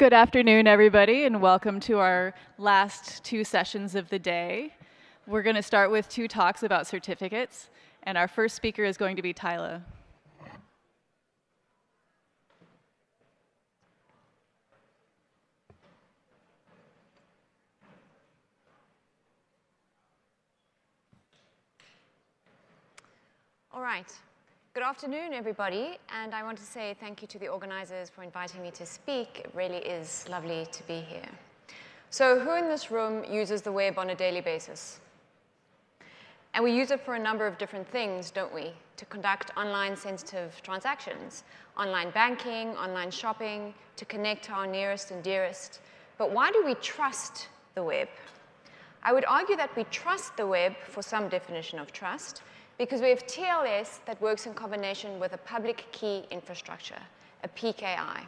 Good afternoon, everybody, and welcome to our last two sessions of the day. We're going to start with two talks about certificates, and our first speaker is going to be Tyler. All right. Good afternoon, everybody, and I want to say thank you to the organizers for inviting me to speak. It really is lovely to be here. So who in this room uses the web on a daily basis? And we use it for a number of different things, don't we? To conduct online sensitive transactions, online banking, online shopping, to connect to our nearest and dearest. But why do we trust the web? I would argue that we trust the web for some definition of trust, because we have TLS that works in combination with a public key infrastructure, a PKI.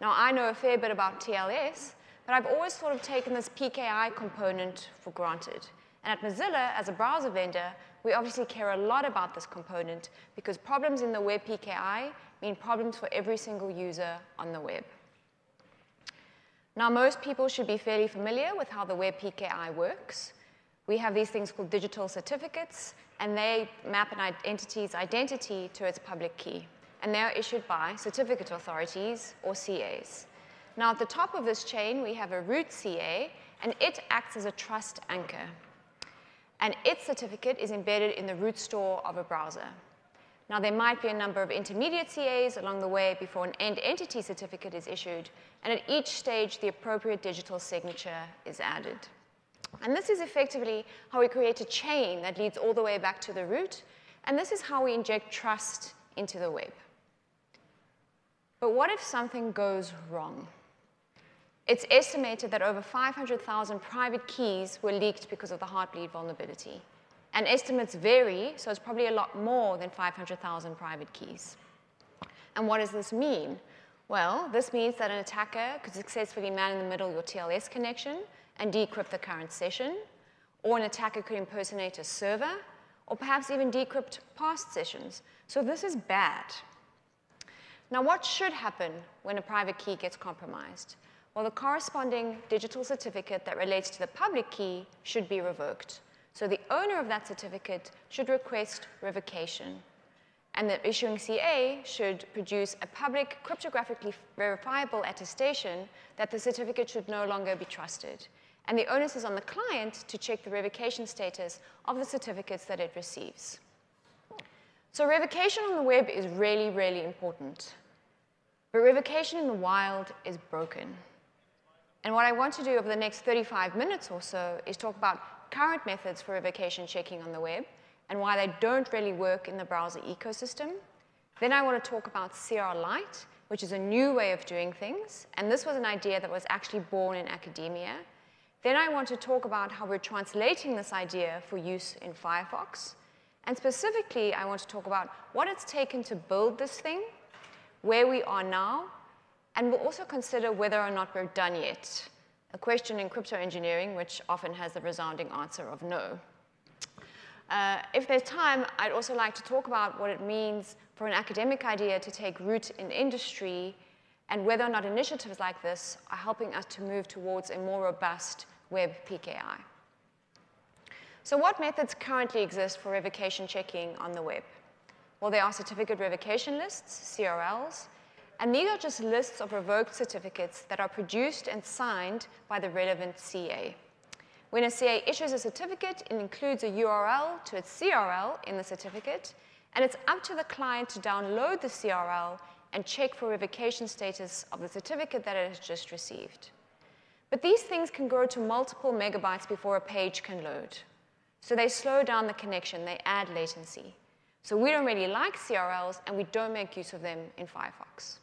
Now, I know a fair bit about TLS, but I've always sort of taken this PKI component for granted. And at Mozilla, as a browser vendor, we obviously care a lot about this component because problems in the web PKI mean problems for every single user on the web. Now, most people should be fairly familiar with how the web PKI works. We have these things called digital certificates, and they map an entity's identity to its public key. And they're issued by certificate authorities, or CAs. Now, at the top of this chain, we have a root CA, and it acts as a trust anchor. And its certificate is embedded in the root store of a browser. Now, there might be a number of intermediate CAs along the way before an end entity certificate is issued, and at each stage, the appropriate digital signature is added. And this is effectively how we create a chain that leads all the way back to the root. And this is how we inject trust into the web. But what if something goes wrong? It's estimated that over 500,000 private keys were leaked because of the Heartbleed vulnerability. And estimates vary, so it's probably a lot more than 500,000 private keys. And what does this mean? Well, this means that an attacker could successfully man in the middle your TLS connection, and decrypt the current session, or an attacker could impersonate a server, or perhaps even decrypt past sessions. So this is bad. Now, what should happen when a private key gets compromised? Well, the corresponding digital certificate that relates to the public key should be revoked. So the owner of that certificate should request revocation. And the issuing CA should produce a public cryptographically verifiable attestation that the certificate should no longer be trusted. And the onus is on the client to check the revocation status of the certificates that it receives. So revocation on the web is really, really important. But revocation in the wild is broken. And what I want to do over the next 35 minutes or so is talk about current methods for revocation checking on the web and why they don't really work in the browser ecosystem. Then I want to talk about CRLite, which is a new way of doing things. And this was an idea that was actually born in academia. Then I want to talk about how we're translating this idea for use in Firefox. And specifically, I want to talk about what it's taken to build this thing, where we are now, and we'll also consider whether or not we're done yet, a question in crypto engineering which often has the resounding answer of no. Uh, if there's time, I'd also like to talk about what it means for an academic idea to take root in industry and whether or not initiatives like this are helping us to move towards a more robust web PKI. So what methods currently exist for revocation checking on the web? Well, there are certificate revocation lists, CRLs, and these are just lists of revoked certificates that are produced and signed by the relevant CA. When a CA issues a certificate, it includes a URL to its CRL in the certificate, and it's up to the client to download the CRL and check for revocation status of the certificate that it has just received. But these things can grow to multiple megabytes before a page can load. So they slow down the connection, they add latency. So we don't really like CRLs, and we don't make use of them in Firefox.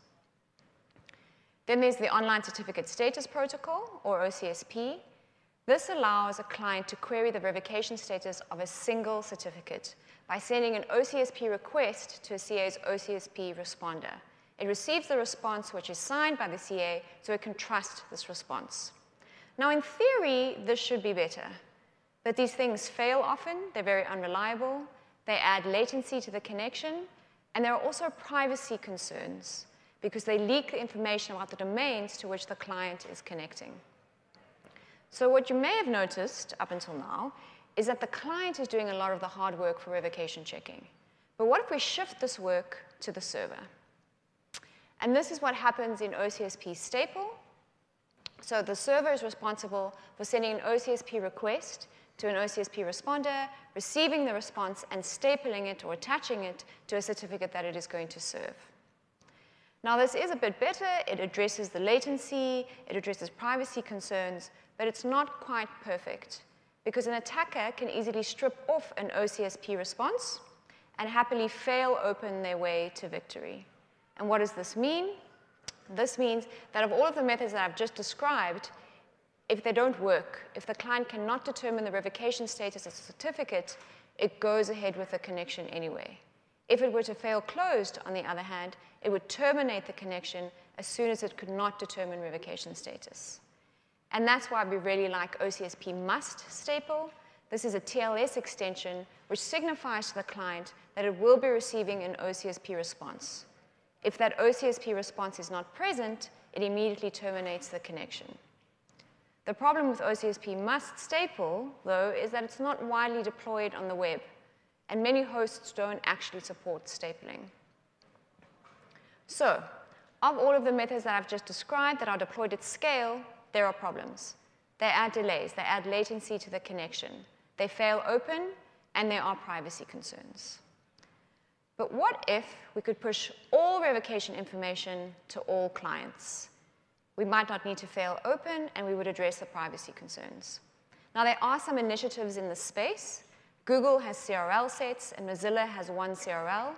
Then there's the Online Certificate Status Protocol, or OCSP. This allows a client to query the revocation status of a single certificate by sending an OCSP request to a CA's OCSP responder. It receives the response which is signed by the CA, so it can trust this response. Now, in theory, this should be better. But these things fail often, they're very unreliable, they add latency to the connection, and there are also privacy concerns. because they leak the information about the domains to which the client is connecting. So what you may have noticed up until now is that the client is doing a lot of the hard work for revocation checking. But what if we shift this work to the server? And this is what happens in OCSP staple. So the server is responsible for sending an OCSP request to an OCSP responder, receiving the response, and stapling it or attaching it to a certificate that it is going to serve. Now, this is a bit better. It addresses the latency, it addresses privacy concerns, but it's not quite perfect because an attacker can easily strip off an OCSP response and happily fail open their way to victory. And what does this mean? This means that of all of the methods that I've just described, if they don't work, if the client cannot determine the revocation status of the certificate, it goes ahead with the connection anyway. If it were to fail closed, on the other hand, it would terminate the connection as soon as it could not determine revocation status. And that's why we really like OCSP must staple. This is a TLS extension which signifies to the client that it will be receiving an OCSP response. If that OCSP response is not present, it immediately terminates the connection. The problem with OCSP must staple, though, is that it's not widely deployed on the web and many hosts don't actually support stapling. So, of all of the methods that I've just described that are deployed at scale, there are problems. They add delays, they add latency to the connection, they fail open, and there are privacy concerns. But what if we could push all revocation information to all clients? We might not need to fail open, and we would address the privacy concerns. Now, there are some initiatives in this space. Google has CRL sets, and Mozilla has OneCRL,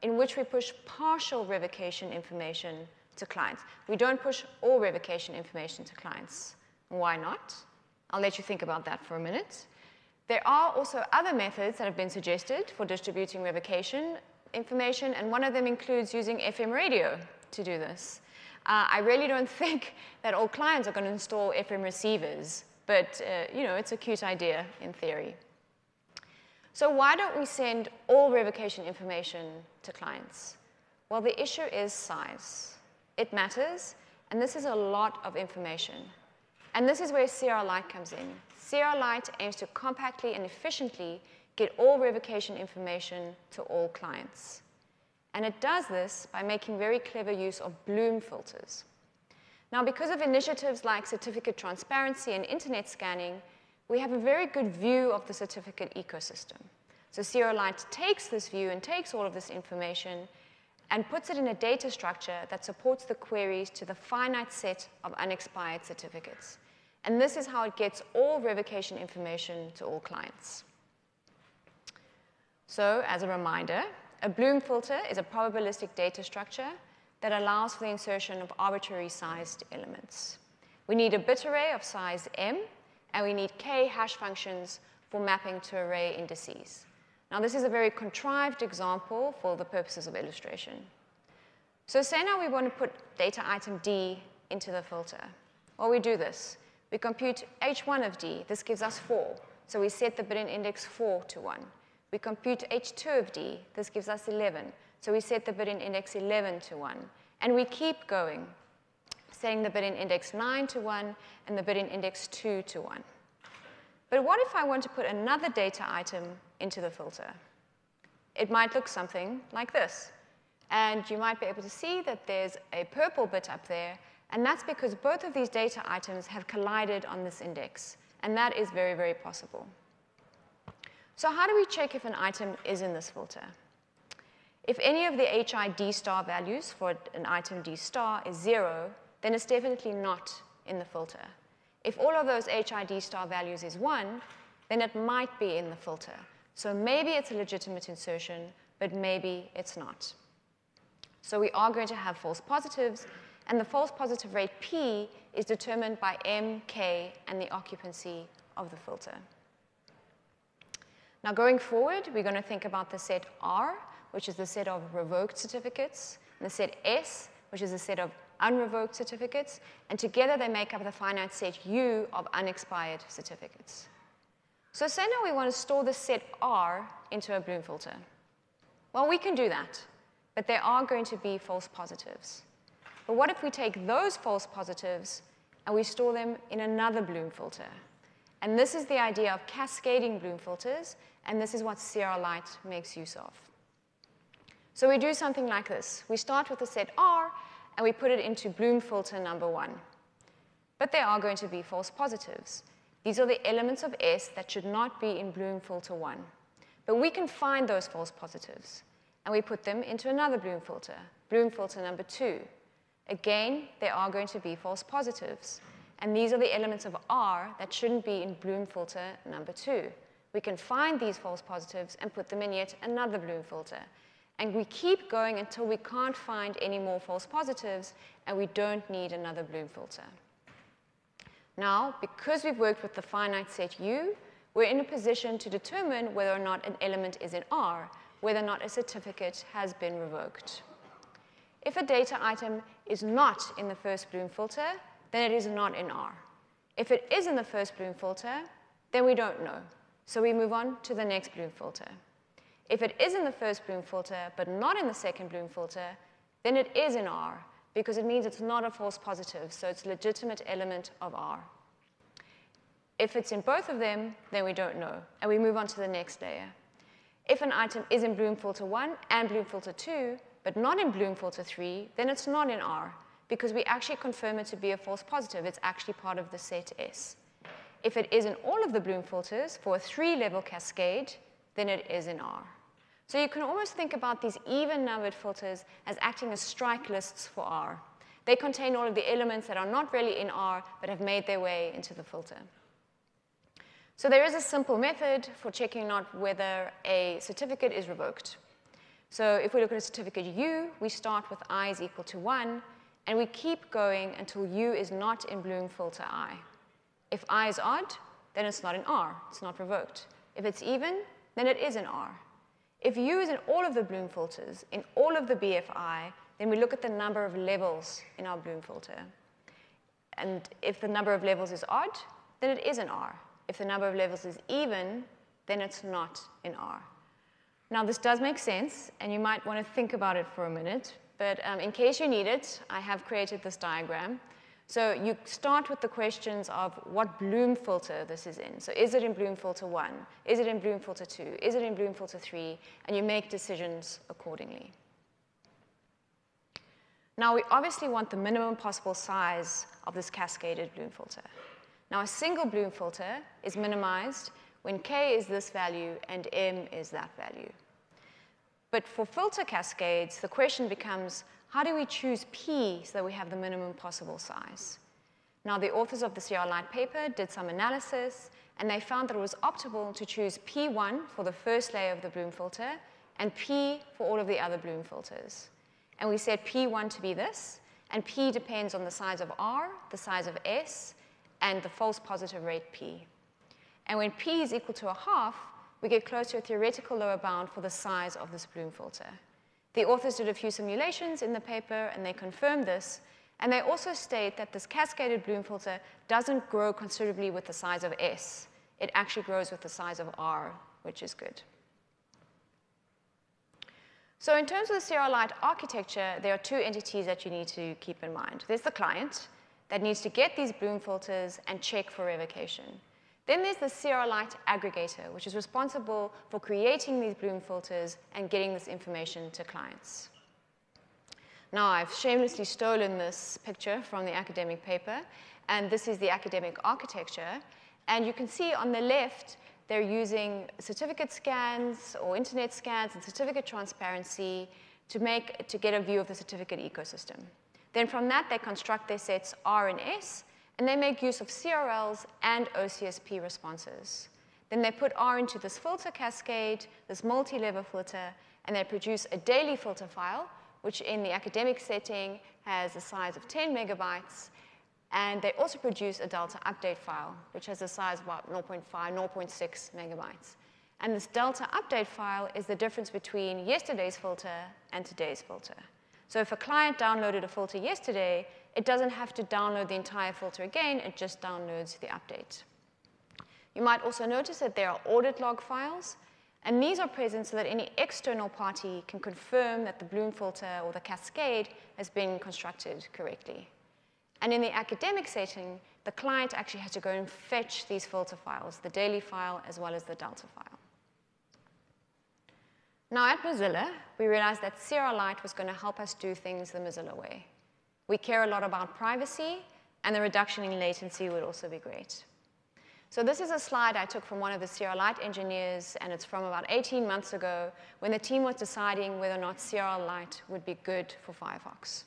in which we push partial revocation information to clients. We don't push all revocation information to clients. Why not? I'll let you think about that for a minute. There are also other methods that have been suggested for distributing revocation information, and one of them includes using FM radio to do this. Uh, I really don't think that all clients are going to install FM receivers, but uh, you know, it's a cute idea in theory. So why don't we send all revocation information to clients? Well, the issue is size. It matters, and this is a lot of information. And this is where CRLite comes in. CRLite aims to compactly and efficiently get all revocation information to all clients. And it does this by making very clever use of Bloom filters. Now, because of initiatives like certificate transparency and internet scanning, we have a very good view of the certificate ecosystem. So CRLite takes this view and takes all of this information and puts it in a data structure that supports the queries to the finite set of unexpired certificates. And this is how it gets all revocation information to all clients. So as a reminder, a Bloom filter is a probabilistic data structure that allows for the insertion of arbitrary sized elements. We need a bit array of size m, and we need k hash functions for mapping to array indices. Now, this is a very contrived example for the purposes of illustration. So say now we want to put data item D into the filter. Well, we do this. We compute h1 of D. This gives us 4. So we set the bit in index 4 to 1. We compute h2 of D. This gives us 11. So we set the bit in index 11 to 1. And we keep going, setting the bit in index 9 to 1 and the bit in index 2 to 1. But what if I want to put another data item into the filter? It might look something like this. And you might be able to see that there's a purple bit up there, and that's because both of these data items have collided on this index. And that is very, very possible. So how do we check if an item is in this filter? If any of the HID star values for an item D star is zero, then it's definitely not in the filter. If all of those HID star values is 1, then it might be in the filter. So maybe it's a legitimate insertion, but maybe it's not. So we are going to have false positives, and the false positive rate P is determined by M, K, and the occupancy of the filter. Now going forward, we're going to think about the set R, which is the set of revoked certificates, and the set S, which is the set of unrevoked certificates, and together they make up the finite set U of unexpired certificates. So say now we want to store the set R into a Bloom filter. Well, we can do that, but there are going to be false positives. But what if we take those false positives and we store them in another Bloom filter? And this is the idea of cascading Bloom filters, and this is what CRLite makes use of. So we do something like this. We start with the set R, and we put it into Bloom filter number one. But there are going to be false positives. These are the elements of S that should not be in Bloom filter one. But we can find those false positives, and we put them into another Bloom filter, Bloom filter number two. Again, there are going to be false positives. And these are the elements of R that shouldn't be in Bloom filter number two. We can find these false positives and put them in yet another Bloom filter. And we keep going until we can't find any more false positives, and we don't need another Bloom filter. Now, because we've worked with the finite set U, we're in a position to determine whether or not an element is in R, whether or not a certificate has been revoked. If a data item is not in the first Bloom filter, then it is not in R. If it is in the first Bloom filter, then we don't know. So we move on to the next Bloom filter. If it is in the first Bloom filter, but not in the second Bloom filter, then it is in R, because it means it's not a false positive, so it's a legitimate element of R. If it's in both of them, then we don't know, and we move on to the next layer. If an item is in Bloom filter 1 and Bloom filter 2, but not in Bloom filter 3, then it's not in R, because we actually confirm it to be a false positive. It's actually part of the set S. If it is in all of the Bloom filters for a three-level cascade, then it is in R. So you can almost think about these even numbered filters as acting as strike lists for R. They contain all of the elements that are not really in R, but have made their way into the filter. So there is a simple method for checking out whether a certificate is revoked. So if we look at a certificate U, we start with i is equal to 1, and we keep going until u is not in Bloom filter i. If i is odd, then it's not in R, it's not revoked. If it's even, then it is in R. If u is in all of the Bloom filters, in all of the BFI, then we look at the number of levels in our Bloom filter. And if the number of levels is odd, then it is in R. If the number of levels is even, then it's not in R. Now, this does make sense, and you might want to think about it for a minute, but um, in case you need it, I have created this diagram. So you start with the questions of what Bloom filter this is in. So is it in Bloom filter 1? Is it in Bloom filter 2? Is it in Bloom filter 3? And you make decisions accordingly. Now, we obviously want the minimum possible size of this cascaded Bloom filter. Now, a single Bloom filter is minimized when k is this value and m is that value. But for filter cascades, the question becomes, how do we choose P so that we have the minimum possible size? Now, the authors of the CRLite paper did some analysis, and they found that it was optimal to choose P1 for the first layer of the Bloom filter and P for all of the other Bloom filters. And we set P1 to be this, and P depends on the size of R, the size of S, and the false positive rate P. And when P is equal to a half, we get close to a theoretical lower bound for the size of this Bloom filter. The authors did a few simulations in the paper, and they confirmed this. And they also state that this cascaded Bloom filter doesn't grow considerably with the size of S. It actually grows with the size of R, which is good. So in terms of the CRLite architecture, there are two entities that you need to keep in mind. There's the client that needs to get these Bloom filters and check for revocation. Then there's the CRLite aggregator, which is responsible for creating these Bloom filters and getting this information to clients. Now, I've shamelessly stolen this picture from the academic paper, and this is the academic architecture. And you can see on the left, they're using certificate scans or internet scans and certificate transparency to, make, to get a view of the certificate ecosystem. Then from that, they construct their sets R and S, and they make use of CRLs and OCSP responses. Then they put R into this filter cascade, this multi-level filter, and they produce a daily filter file, which in the academic setting has a size of 10 megabytes. And they also produce a delta update file, which has a size of about 0.5, 0.6 megabytes. And this delta update file is the difference between yesterday's filter and today's filter. So if a client downloaded a filter yesterday, it doesn't have to download the entire filter again, it just downloads the update. You might also notice that there are audit log files, And these are present so that any external party can confirm that the Bloom filter or the cascade has been constructed correctly. And in the academic setting, the client actually has to go and fetch these filter files, the daily file as well as the delta file. Now at Mozilla, we realized that CRLite was going to help us do things the Mozilla way. We care a lot about privacy, and the reduction in latency would also be great. So this is a slide I took from one of the CRLite engineers, and it's from about 18 months ago when the team was deciding whether or not CRLite would be good for Firefox.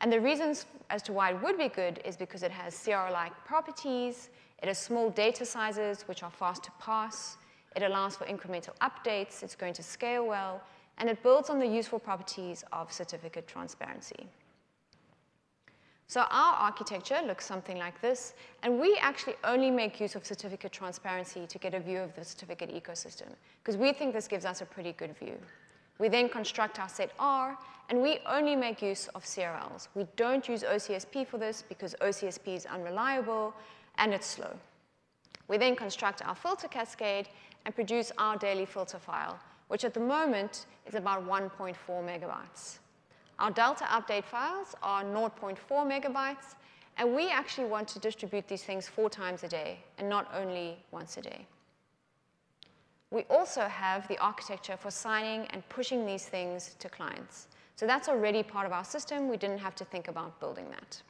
And the reasons as to why it would be good is because it has CR-like properties, it has small data sizes which are fast to pass, it allows for incremental updates, it's going to scale well, and it builds on the useful properties of certificate transparency. So our architecture looks something like this, and we actually only make use of certificate transparency to get a view of the certificate ecosystem, because we think this gives us a pretty good view. We then construct our set R, and we only make use of CRLs. We don't use OCSP for this because OCSP is unreliable and it's slow. We then construct our filter cascade and produce our daily filter file, which at the moment is about 1.4 megabytes. Our delta update files are 0.4 megabytes, and we actually want to distribute these things four times a day and not only once a day. We also have the architecture for signing and pushing these things to clients. So that's already part of our system. We didn't have to think about building that.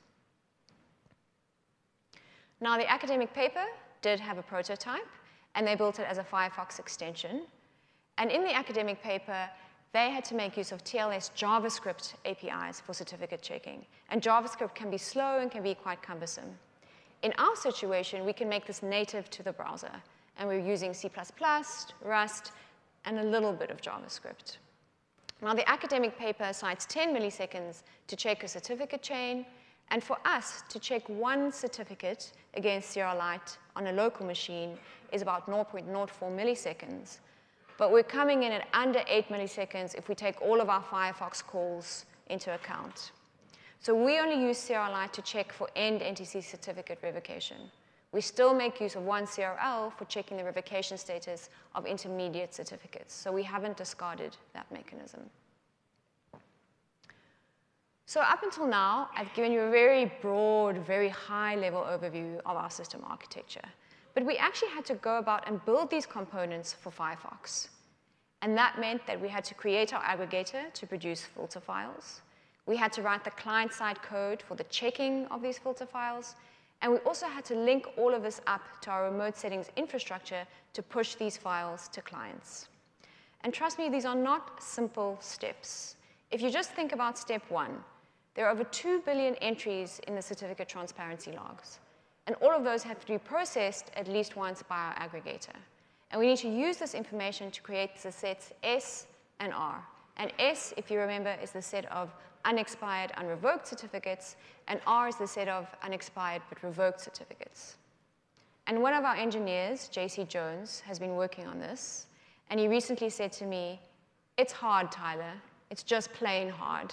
Now, the academic paper did have a prototype, and they built it as a Firefox extension. And in the academic paper, they had to make use of TLS JavaScript APIs for certificate checking. And JavaScript can be slow and can be quite cumbersome. In our situation, we can make this native to the browser and we're using C++, Rust, and a little bit of JavaScript. Now, the academic paper cites 10 milliseconds to check a certificate chain, and for us to check one certificate against CRLite on a local machine is about 0.04 milliseconds. But we're coming in at under 8 milliseconds if we take all of our Firefox calls into account. So we only use CRLite to check for end entity certificate revocation. We still make use of OneCRL for checking the revocation status of intermediate certificates. So we haven't discarded that mechanism. So up until now, I've given you a very broad, very high-level overview of our system architecture. But we actually had to go about and build these components for Firefox. And that meant that we had to create our aggregator to produce filter files. We had to write the client-side code for the checking of these filter files. And we also had to link all of this up to our remote settings infrastructure to push these files to clients. And trust me, these are not simple steps. If you just think about step one, there are over 2 billion entries in the certificate transparency logs. And all of those have to be processed at least once by our aggregator. And we need to use this information to create the sets S and R. And S, if you remember, is the set of unexpired, unrevoked certificates, and R is the set of unexpired but revoked certificates. And one of our engineers, JC Jones, has been working on this, and he recently said to me, it's hard, Tyler. It's just plain hard.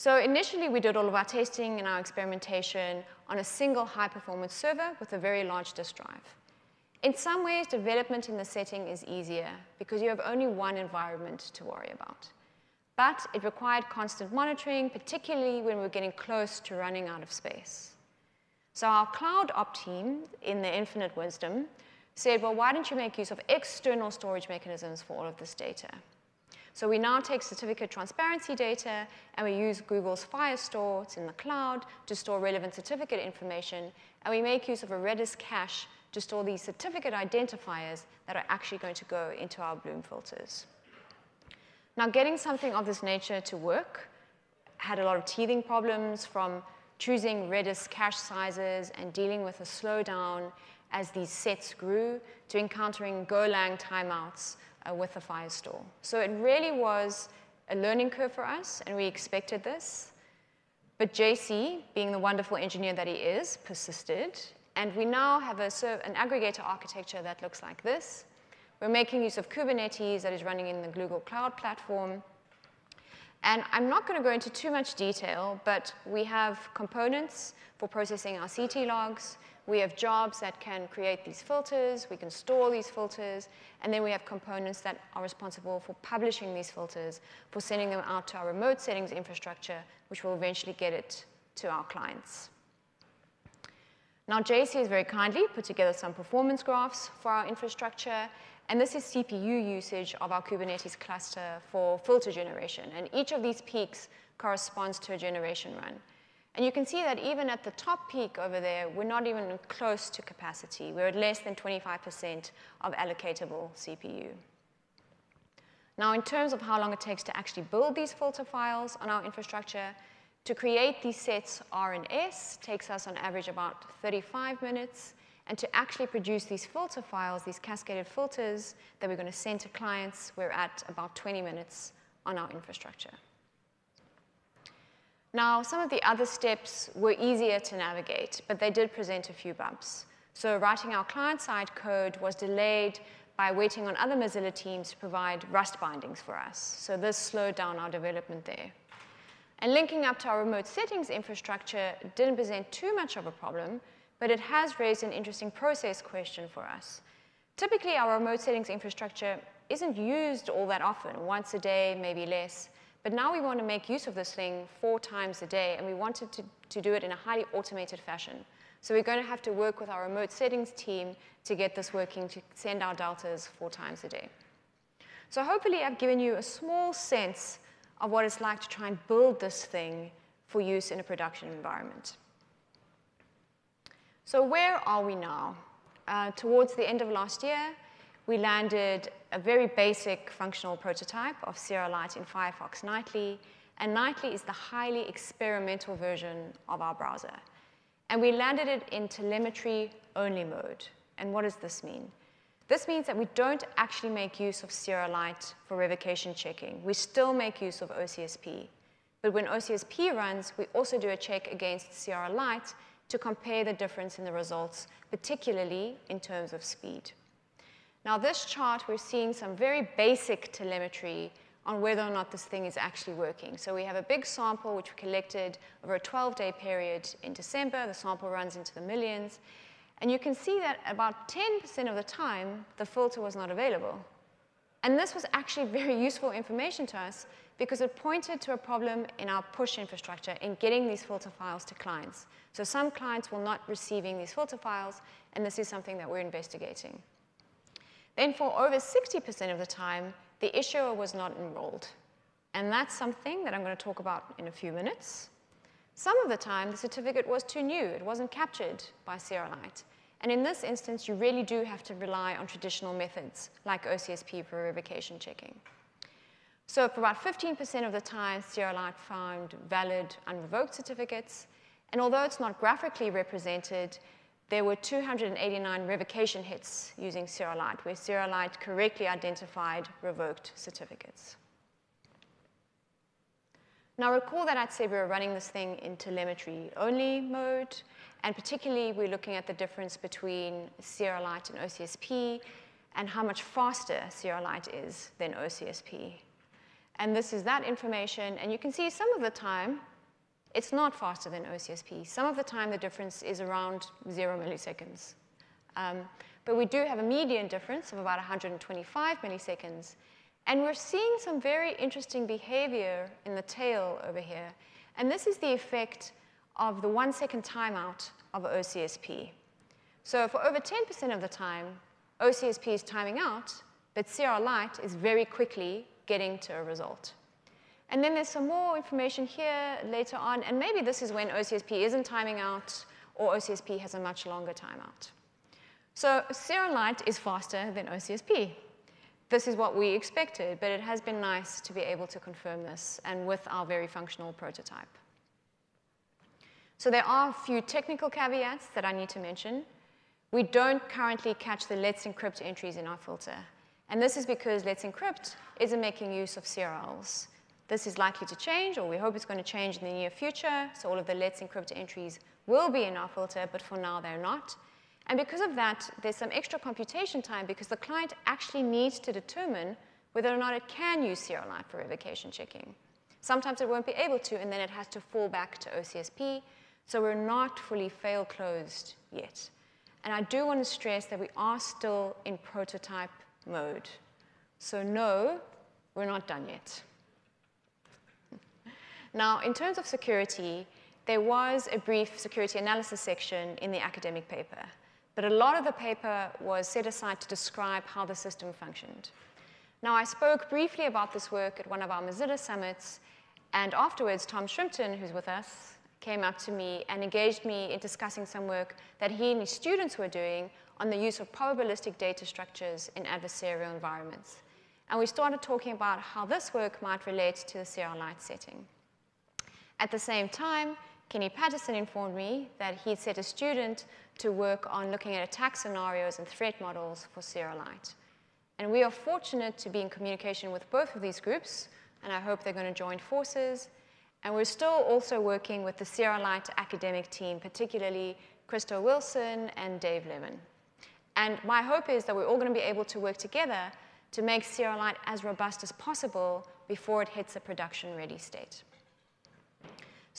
So initially, we did all of our testing and our experimentation on a single high-performance server with a very large disk drive. In some ways, development in the setting is easier because you have only one environment to worry about but it required constant monitoring, particularly when we were getting close to running out of space. So our cloud op team, in their infinite wisdom, said, well, why don't you make use of external storage mechanisms for all of this data? So we now take certificate transparency data, and we use Google's Firestore, it's in the cloud, to store relevant certificate information, and we make use of a Redis cache to store these certificate identifiers that are actually going to go into our Bloom filters. Now, getting something of this nature to work had a lot of teething problems from choosing Redis cache sizes and dealing with a slowdown as these sets grew to encountering Golang timeouts uh, with the Firestore. So it really was a learning curve for us, and we expected this. But JC, being the wonderful engineer that he is, persisted, and we now have a, an aggregator architecture that looks like this. We're making use of Kubernetes that is running in the Google Cloud Platform. And I'm not going to go into too much detail, but we have components for processing our CT logs. We have jobs that can create these filters, we can store these filters, and then we have components that are responsible for publishing these filters, for sending them out to our remote settings infrastructure, which will eventually get it to our clients. Now, JC has very kindly put together some performance graphs for our infrastructure, and this is CPU usage of our Kubernetes cluster for filter generation. And each of these peaks corresponds to a generation run. And you can see that even at the top peak over there, we're not even close to capacity. We're at less than 25% of allocatable CPU. Now, in terms of how long it takes to actually build these filter files on our infrastructure, to create these sets R and S takes us on average about 35 minutes. And to actually produce these filter files, these cascaded filters that we're going to send to clients, we're at about 20 minutes on our infrastructure. Now, some of the other steps were easier to navigate, but they did present a few bumps. So writing our client-side code was delayed by waiting on other Mozilla teams to provide Rust bindings for us. So this slowed down our development there. And linking up to our remote settings infrastructure didn't present too much of a problem, but it has raised an interesting process question for us. Typically, our remote settings infrastructure isn't used all that often, once a day, maybe less. But now we want to make use of this thing four times a day, and we wanted to, to do it in a highly automated fashion. So we're going to have to work with our remote settings team to get this working to send our deltas four times a day. So hopefully I've given you a small sense of what it's like to try and build this thing for use in a production environment. So where are we now? Uh, towards the end of last year, we landed a very basic functional prototype of CRLite in Firefox Nightly, and Nightly is the highly experimental version of our browser. And we landed it in telemetry-only mode. And what does this mean? This means that we don't actually make use of CRLite for revocation checking. We still make use of OCSP. But when OCSP runs, we also do a check against CRLite to compare the difference in the results, particularly in terms of speed. Now this chart, we're seeing some very basic telemetry on whether or not this thing is actually working. So we have a big sample which we collected over a 12-day period in December. The sample runs into the millions. And you can see that about 10% of the time, the filter was not available. And this was actually very useful information to us because it pointed to a problem in our push infrastructure in getting these filter files to clients. So some clients were not receiving these filter files, and this is something that we're investigating. Then for over 60% of the time, the issuer was not enrolled. And that's something that I'm going to talk about in a few minutes. Some of the time, the certificate was too new. It wasn't captured by CRLite. And in this instance, you really do have to rely on traditional methods like OCSP for revocation checking. So for about 15% of the time, CRLite found valid unrevoked certificates. And although it's not graphically represented, there were 289 revocation hits using CRLite, where CRLite correctly identified revoked certificates. Now recall that I'd said we were running this thing in telemetry-only mode, and particularly we're looking at the difference between CRLite and OCSP, and how much faster CRLite is than OCSP. And this is that information, and you can see some of the time it's not faster than OCSP. Some of the time, the difference is around zero milliseconds. Um, but we do have a median difference of about 125 milliseconds. And we're seeing some very interesting behavior in the tail over here. And this is the effect of the one second timeout of OCSP. So for over 10% of the time, OCSP is timing out, but CRLite is very quickly getting to a result. And then there's some more information here later on, and maybe this is when OCSP isn't timing out or OCSP has a much longer timeout. So CRLite is faster than OCSP. This is what we expected, but it has been nice to be able to confirm this and with our very functional prototype. So there are a few technical caveats that I need to mention. We don't currently catch the Let's Encrypt entries in our filter. And this is because Let's Encrypt isn't making use of CRLs. This is likely to change, or we hope it's going to change in the near future. So all of the Let's Encrypt entries will be in our filter, but for now they're not. And because of that, there's some extra computation time because the client actually needs to determine whether or not it can use CRLite for revocation checking. Sometimes it won't be able to, and then it has to fall back to OCSP. So we're not fully fail closed yet. And I do want to stress that we are still in prototype mode. So no, we're not done yet. Now, in terms of security, there was a brief security analysis section in the academic paper, but a lot of the paper was set aside to describe how the system functioned. Now, I spoke briefly about this work at one of our Mozilla summits, and afterwards, Tom Shrimpton, who's with us, came up to me and engaged me in discussing some work that he and his students were doing on the use of probabilistic data structures in adversarial environments. And we started talking about how this work might relate to the CRLite setting. At the same time, Kenny Patterson informed me that he'd set a student to work on looking at attack scenarios and threat models for CRLite. And we are fortunate to be in communication with both of these groups, and I hope they're going to join forces and we're still also working with the CRLite academic team, particularly Christo Wilson and Dave Levin. And my hope is that we're all going to be able to work together to make CRLite as robust as possible before it hits a production-ready state.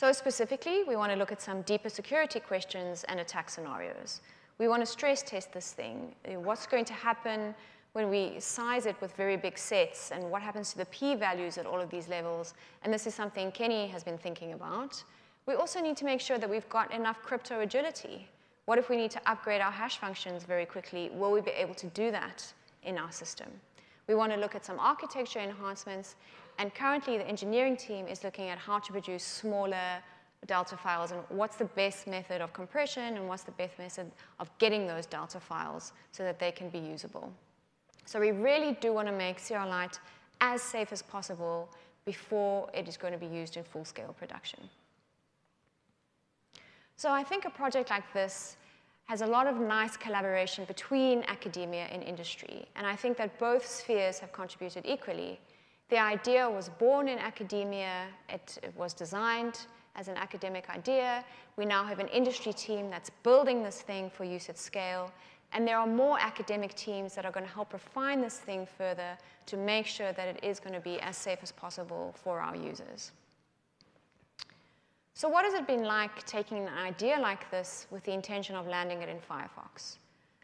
So specifically, we want to look at some deeper security questions and attack scenarios. We want to stress test this thing. Uh, what's going to happen when we size it with very big sets and what happens to the p-values at all of these levels. And this is something Kenny has been thinking about. We also need to make sure that we've got enough crypto agility. What if we need to upgrade our hash functions very quickly? Will we be able to do that in our system? We want to look at some architecture enhancements. And currently, the engineering team is looking at how to produce smaller Delta files and what's the best method of compression and what's the best method of getting those Delta files so that they can be usable. So we really do want to make CRLite as safe as possible before it is going to be used in full-scale production. So I think a project like this has a lot of nice collaboration between academia and industry. And I think that both spheres have contributed equally. The idea was born in academia. It, it, was designed as an academic idea. We now have an industry team that's building this thing for use at scale. And there are more academic teams that are going to help refine this thing further to make sure that it is going to be as safe as possible for our users. So what has it been like taking an idea like this with the intention of landing it in Firefox?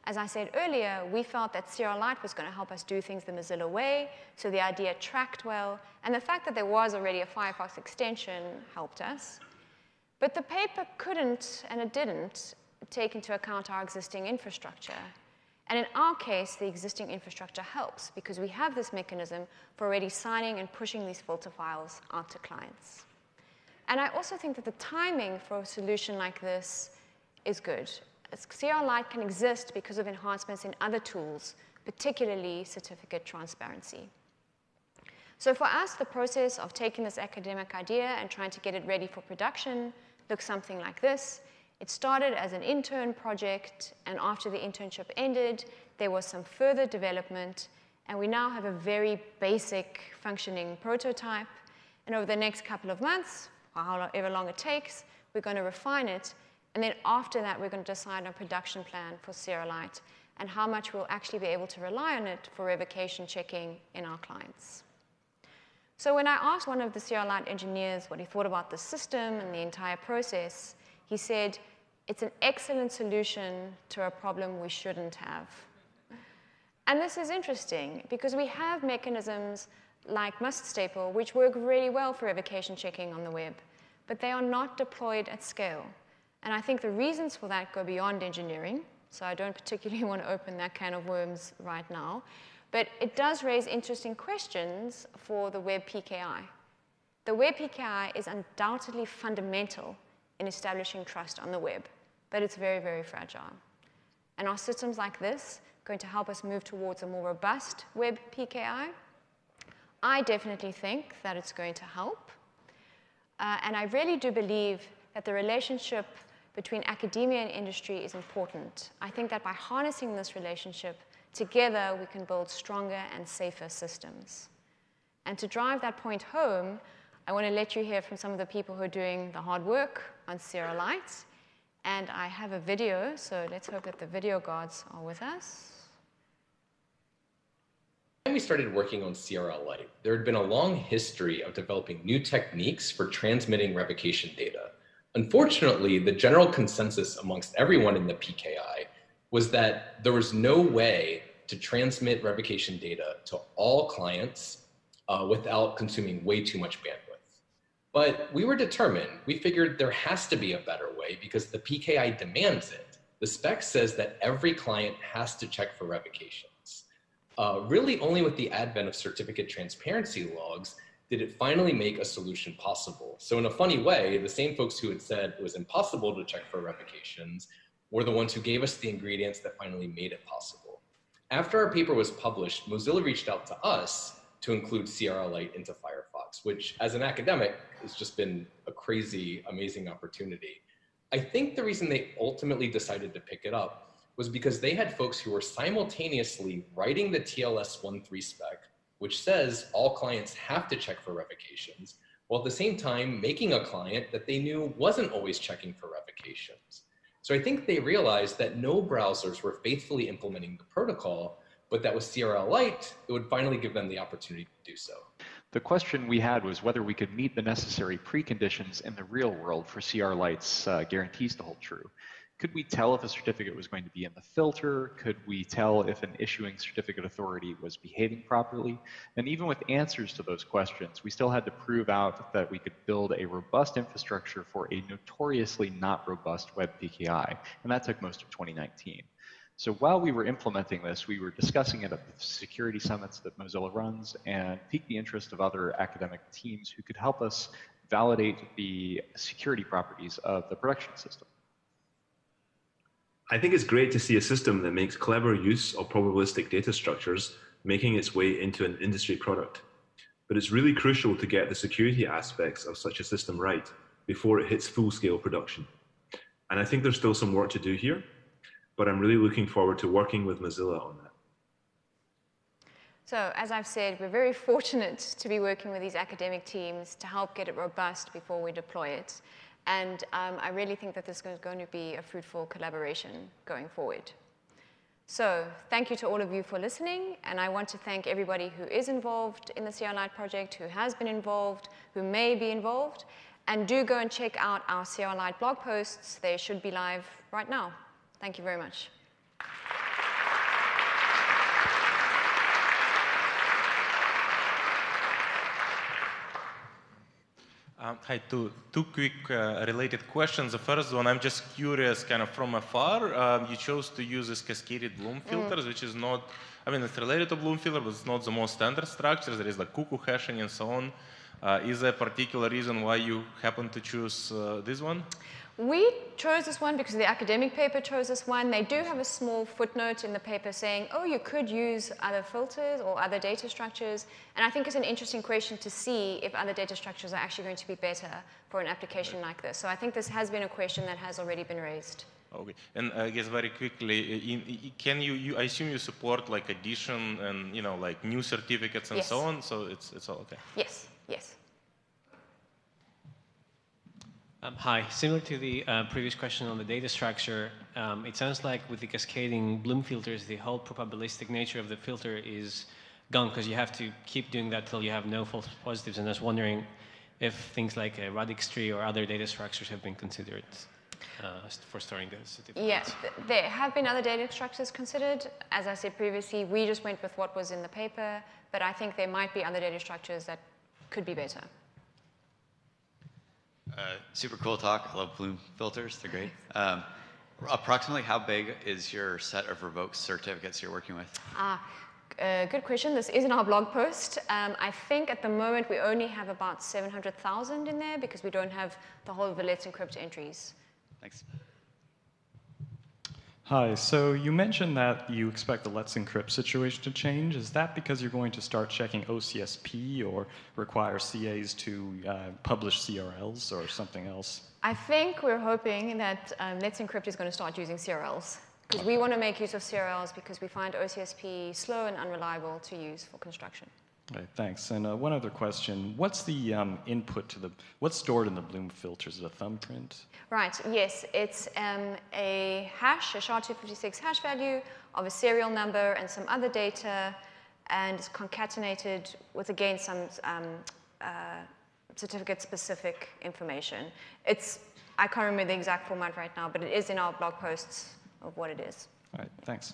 As I said earlier, we felt that CRLite was going to help us do things the Mozilla way, so the idea tracked well, and the fact that there was already a Firefox extension helped us. But the paper couldn't, and it didn't, take into account our existing infrastructure. And in our case, the existing infrastructure helps because we have this mechanism for already signing and pushing these filter files out to clients. And I also think that the timing for a solution like this is good. CRLite can exist because of enhancements in other tools, particularly certificate transparency. So for us, the process of taking this academic idea and trying to get it ready for production looks something like this. It started as an intern project, and after the internship ended, there was some further development, and we now have a very basic functioning prototype. And over the next couple of months, or however long it takes, we're going to refine it. And then after that, we're going to decide on production plan for CRLite and how much we'll actually be able to rely on it for revocation checking in our clients. So when I asked one of the CRLite engineers what he thought about the system and the entire process, he said, it's an excellent solution to a problem we shouldn't have. And this is interesting because we have mechanisms like must staple, which work really well for revocation checking on the web, but they are not deployed at scale. And I think the reasons for that go beyond engineering, so I don't particularly want to open that can of worms right now. But it does raise interesting questions for the web PKI. The web PKI is undoubtedly fundamental in establishing trust on the web, but it's very, very fragile. And are systems like this going to help us move towards a more robust web PKI? I definitely think that it's going to help. Uh, and I really do believe that the relationship between academia and industry is important. I think that by harnessing this relationship, together we can build stronger and safer systems. And to drive that point home, I want to let you hear from some of the people who are doing the hard work on Sierra CRLite. And I have a video, so let's hope that the video gods are with us. When we started working on CRLite, there had been a long history of developing new techniques for transmitting revocation data. Unfortunately, the general consensus amongst everyone in the PKI was that there was no way to transmit revocation data to all clients uh, without consuming way too much bandwidth. But we were determined, we figured there has to be a better way because the PKI demands it. The spec says that every client has to check for revocations. Uh, really only with the advent of certificate transparency logs did it finally make a solution possible. So in a funny way, the same folks who had said it was impossible to check for replications were the ones who gave us the ingredients that finally made it possible. After our paper was published, Mozilla reached out to us to include CRLite into Firefox, which as an academic has just been a crazy, amazing opportunity. I think the reason they ultimately decided to pick it up was because they had folks who were simultaneously writing the TLS 1.3 spec, which says all clients have to check for revocations, while at the same time making a client that they knew wasn't always checking for revocations. So I think they realized that no browsers were faithfully implementing the protocol, but that with CRLite, it would finally give them the opportunity to do so. The question we had was whether we could meet the necessary preconditions in the real world for CRLite's uh, guarantees to hold true. Could we tell if a certificate was going to be in the filter? Could we tell if an issuing certificate authority was behaving properly? And even with answers to those questions, we still had to prove out that we could build a robust infrastructure for a notoriously not robust web PKI. And that took most of 2019. So while we were implementing this, we were discussing it at the security summits that Mozilla runs and piqued the interest of other academic teams who could help us validate the security properties of the production system. I think it's great to see a system that makes clever use of probabilistic data structures making its way into an industry product. But it's really crucial to get the security aspects of such a system right before it hits full-scale production. And I think there's still some work to do here, but I'm really looking forward to working with Mozilla on that. So as I've said, we're very fortunate to be working with these academic teams to help get it robust before we deploy it. And um, I really think that this is going to be a fruitful collaboration going forward. So thank you to all of you for listening. And I want to thank everybody who is involved in the CRLite project, who has been involved, who may be involved. And do go and check out our CRLite blog posts. They should be live right now. Thank you very much. Um, hi, two, two quick uh, related questions. The first one, I'm just curious, kind of from afar, um, you chose to use this cascaded Bloom mm. filters, mm. which is not, I mean, it's related to Bloom filter, but it's not the most standard structures. There is like cuckoo hashing and so on. Uh, is there a particular reason why you happen to choose uh, this one? We chose this one because the academic paper chose this one. They do have a small footnote in the paper saying, oh, you could use other filters or other data structures. And I think it's an interesting question to see if other data structures are actually going to be better for an application like this. So I think this has been a question that has already been raised. Okay, and I guess very quickly, in, in, can you, you, I assume you support like addition and, you know, like new certificates and yes. so on, so it's, it's all okay? Yes, yes. Um, hi, similar to the uh, previous question on the data structure, um, it sounds like with the cascading Bloom filters, the whole probabilistic nature of the filter is gone because you have to keep doing that till you have no false positives. And I was wondering if things like a radix tree or other data structures have been considered uh, for storing the certificates. Yes, there have been other data structures considered. As I said previously, we just went with what was in the paper, but I think there might be other data structures that could be better. Uh, super cool talk. I love Bloom filters. They're great. Um, approximately how big is your set of revoked certificates you're working with? Ah, uh, good question. This is in our blog post. Um, I think at the moment we only have about 700,000 in there because we don't have the whole Let's Encrypt entries. Thanks. Hi, so you mentioned that you expect the Let's Encrypt situation to change. Is that because you're going to start checking OCSP or require CAs to uh, publish CRLs or something else? I think we're hoping that um, Let's Encrypt is going to start using CRLs because we want to make use of CRLs because we find OCSP slow and unreliable to use for construction. Okay, thanks. And uh, one other question. What's the um, input to the, what's stored in the Bloom filters? Is it a thumbprint? Right, yes. It's um, a hash, a SHA-256 hash value of a serial number and some other data, and it's concatenated with, again, some um, uh, certificate-specific information. It's, I can't remember the exact format right now, but it is in our blog posts of what it is. All right, thanks.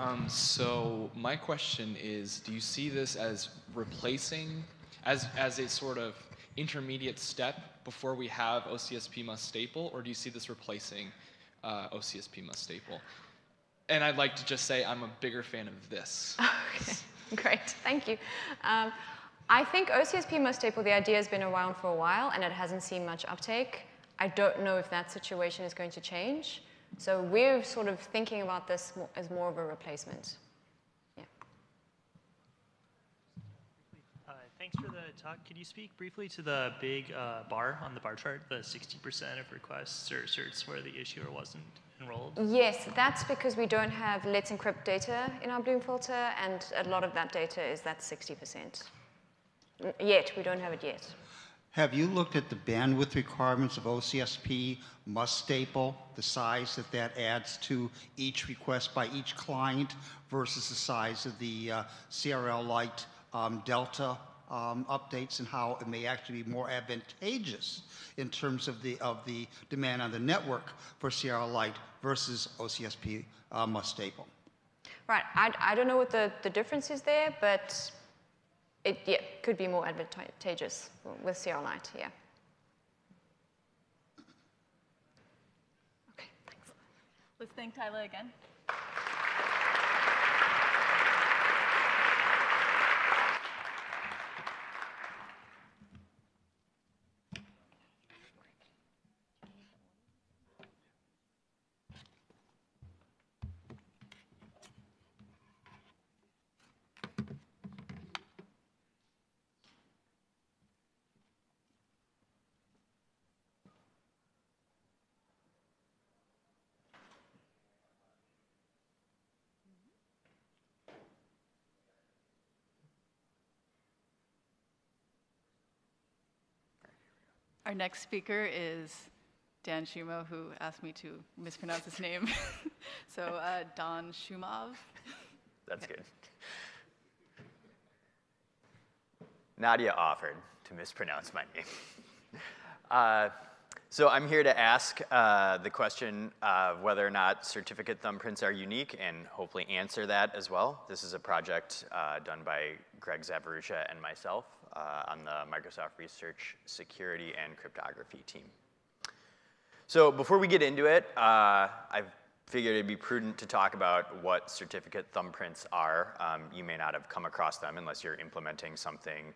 Um, so my question is, do you see this as replacing, as, as a sort of intermediate step before we have OCSP must staple, or do you see this replacing uh, OCSP must staple? And I'd like to just say I'm a bigger fan of this. Okay, great, thank you. Um, I think OCSP must staple, the idea has been around for a while and it hasn't seen much uptake. I don't know if that situation is going to change. So we're sort of thinking about this as more of a replacement. Yeah. Uh, thanks for the talk. Could you speak briefly to the big uh, bar on the bar chart, the 60% of requests or certs where the issuer wasn't enrolled? Yes, that's because we don't have Let's Encrypt data in our Bloom filter, and a lot of that data is that 60%. Yet, we don't have it yet. Have you looked at the bandwidth requirements of OCSP must staple, the size that that adds to each request by each client versus the size of the uh, CRLite um, Delta um, updates and how it may actually be more advantageous in terms of the, of the demand on the network for CRLite versus OCSP uh, must staple? Right, I, I don't know what the, the difference is there, but it yeah, could be more advantageous with CRLite, yeah. Okay, thanks. Let's thank Tyler again. Our next speaker is Dan Shumow, who asked me to mispronounce his name. so uh, Don Shumov. That's good. Nadia offered to mispronounce my name. Uh, so I'm here to ask uh, the question of whether or not certificate thumbprints are unique and hopefully answer that as well. This is a project uh, done by Greg Zaverucha and myself uh, on the Microsoft Research Security and Cryptography team. So before we get into it, uh, I figured it'd be prudent to talk about what certificate thumbprints are. Um, you may not have come across them unless you're implementing something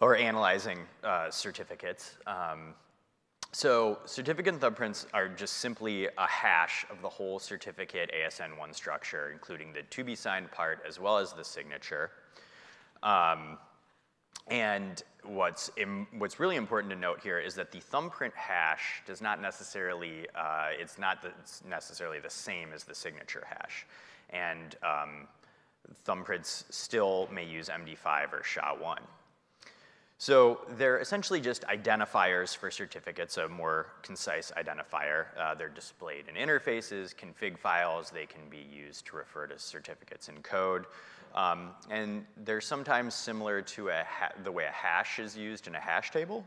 or analyzing uh, certificates. Um, so certificate thumbprints are just simply a hash of the whole certificate ASN1 structure, including the to be signed part as well as the signature. Um, and what's, Im, what's really important to note here is that the thumbprint hash does not necessarily, uh, it's not the, it's necessarily the same as the signature hash. And um, thumbprints still may use MD5 or SHA-1. So they're essentially just identifiers for certificates, a more concise identifier. Uh, they're displayed in interfaces, config files. They can be used to refer to certificates in code. Um, and they're sometimes similar to the way a hash is used in a hash table.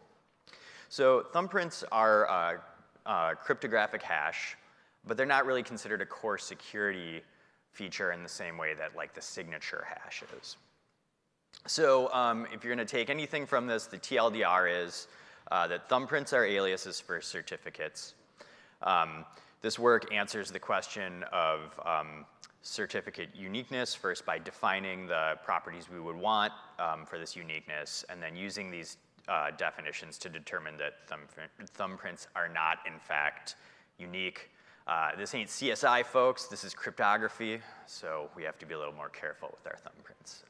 So thumbprints are a, cryptographic hash, but they're not really considered a core security feature in the same way that like the signature hash is. So um, if you're going to take anything from this, the TLDR is uh, that thumbprints are aliases for certificates. Um, this work answers the question of um, certificate uniqueness, first by defining the properties we would want um, for this uniqueness, and then using these uh, definitions to determine that thumbprints are not, in fact, unique. Uh, this ain't CSI, folks. This is cryptography, so we have to be a little more careful with our thumbprints.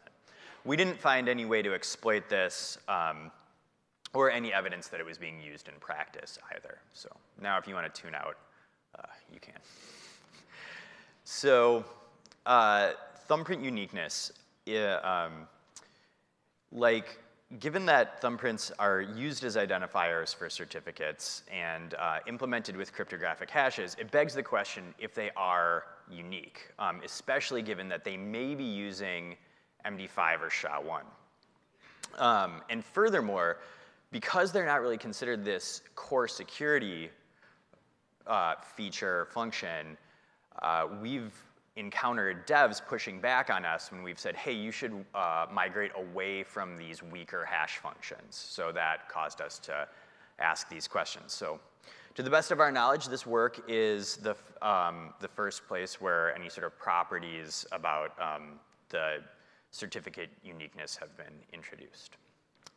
We didn't find any way to exploit this um, or any evidence that it was being used in practice either. So now if you want to tune out, you can. So uh, thumbprint uniqueness, um, like given that thumbprints are used as identifiers for certificates and uh, implemented with cryptographic hashes, it begs the question if they are unique, um, especially given that they may be using MD5 or SHA-1. Um, and furthermore, because they're not really considered this core security uh, feature function, uh, we've encountered devs pushing back on us when we've said, hey, you should uh, migrate away from these weaker hash functions. So that caused us to ask these questions. So to the best of our knowledge, this work is the, um, the first place where any sort of properties about um, the certificate uniqueness have been introduced.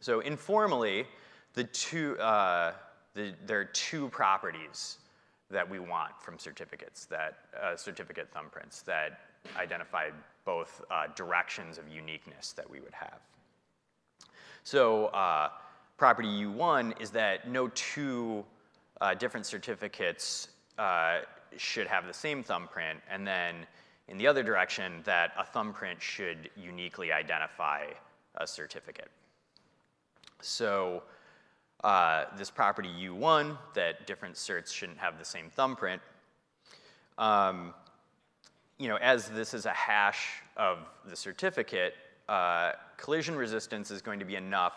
So informally, the two, uh, the, there are two properties that we want from certificates, that uh, certificate thumbprints that identify both uh, directions of uniqueness that we would have. So uh, property U1 is that no two uh, different certificates uh, should have the same thumbprint, and then in the other direction, that a thumbprint should uniquely identify a certificate. So uh, this property U1, that different certs shouldn't have the same thumbprint, um, you know, as this is a hash of the certificate, uh, collision resistance is going to be enough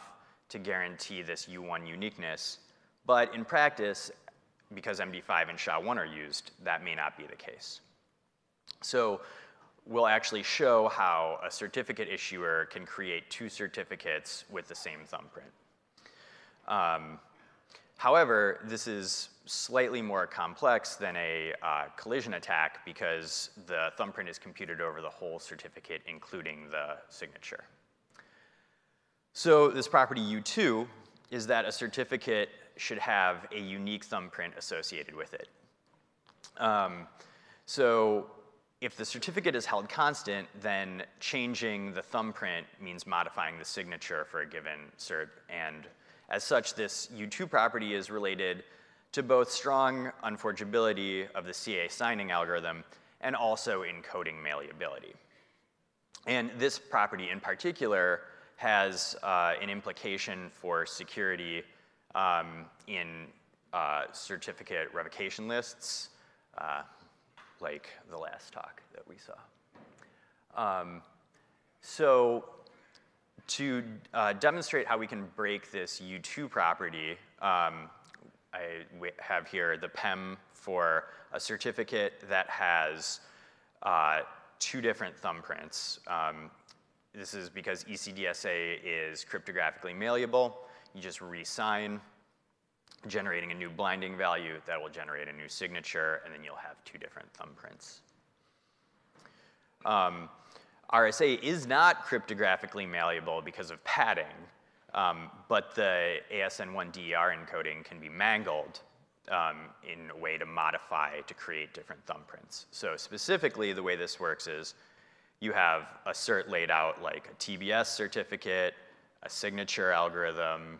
to guarantee this U1 uniqueness. But in practice, because MD5 and SHA-1 are used, that may not be the case. So we'll actually show how a certificate issuer can create two certificates with the same thumbprint. Um, however, this is slightly more complex than a uh, collision attack because the thumbprint is computed over the whole certificate, including the signature. So this property U2 is that a certificate should have a unique thumbprint associated with it. Um, so if the certificate is held constant, then changing the thumbprint means modifying the signature for a given cert. And as such, this U2 property is related to both strong unforgeability of the CA signing algorithm and also encoding malleability. And this property in particular has uh, an implication for security um, in uh, certificate revocation lists, uh, like the last talk that we saw. Um, so to uh, demonstrate how we can break this U2 property, um, I have here the PEM for a certificate that has uh, two different thumbprints. Um, this is because ECDSA is cryptographically malleable. You just re-sign, generating a new blinding value that will generate a new signature, and then you'll have two different thumbprints. Um, RSA is not cryptographically malleable because of padding, um, but the ASN1 DER encoding can be mangled um, in a way to modify to create different thumbprints. So specifically, the way this works is you have a cert laid out like a TBS certificate, a signature algorithm,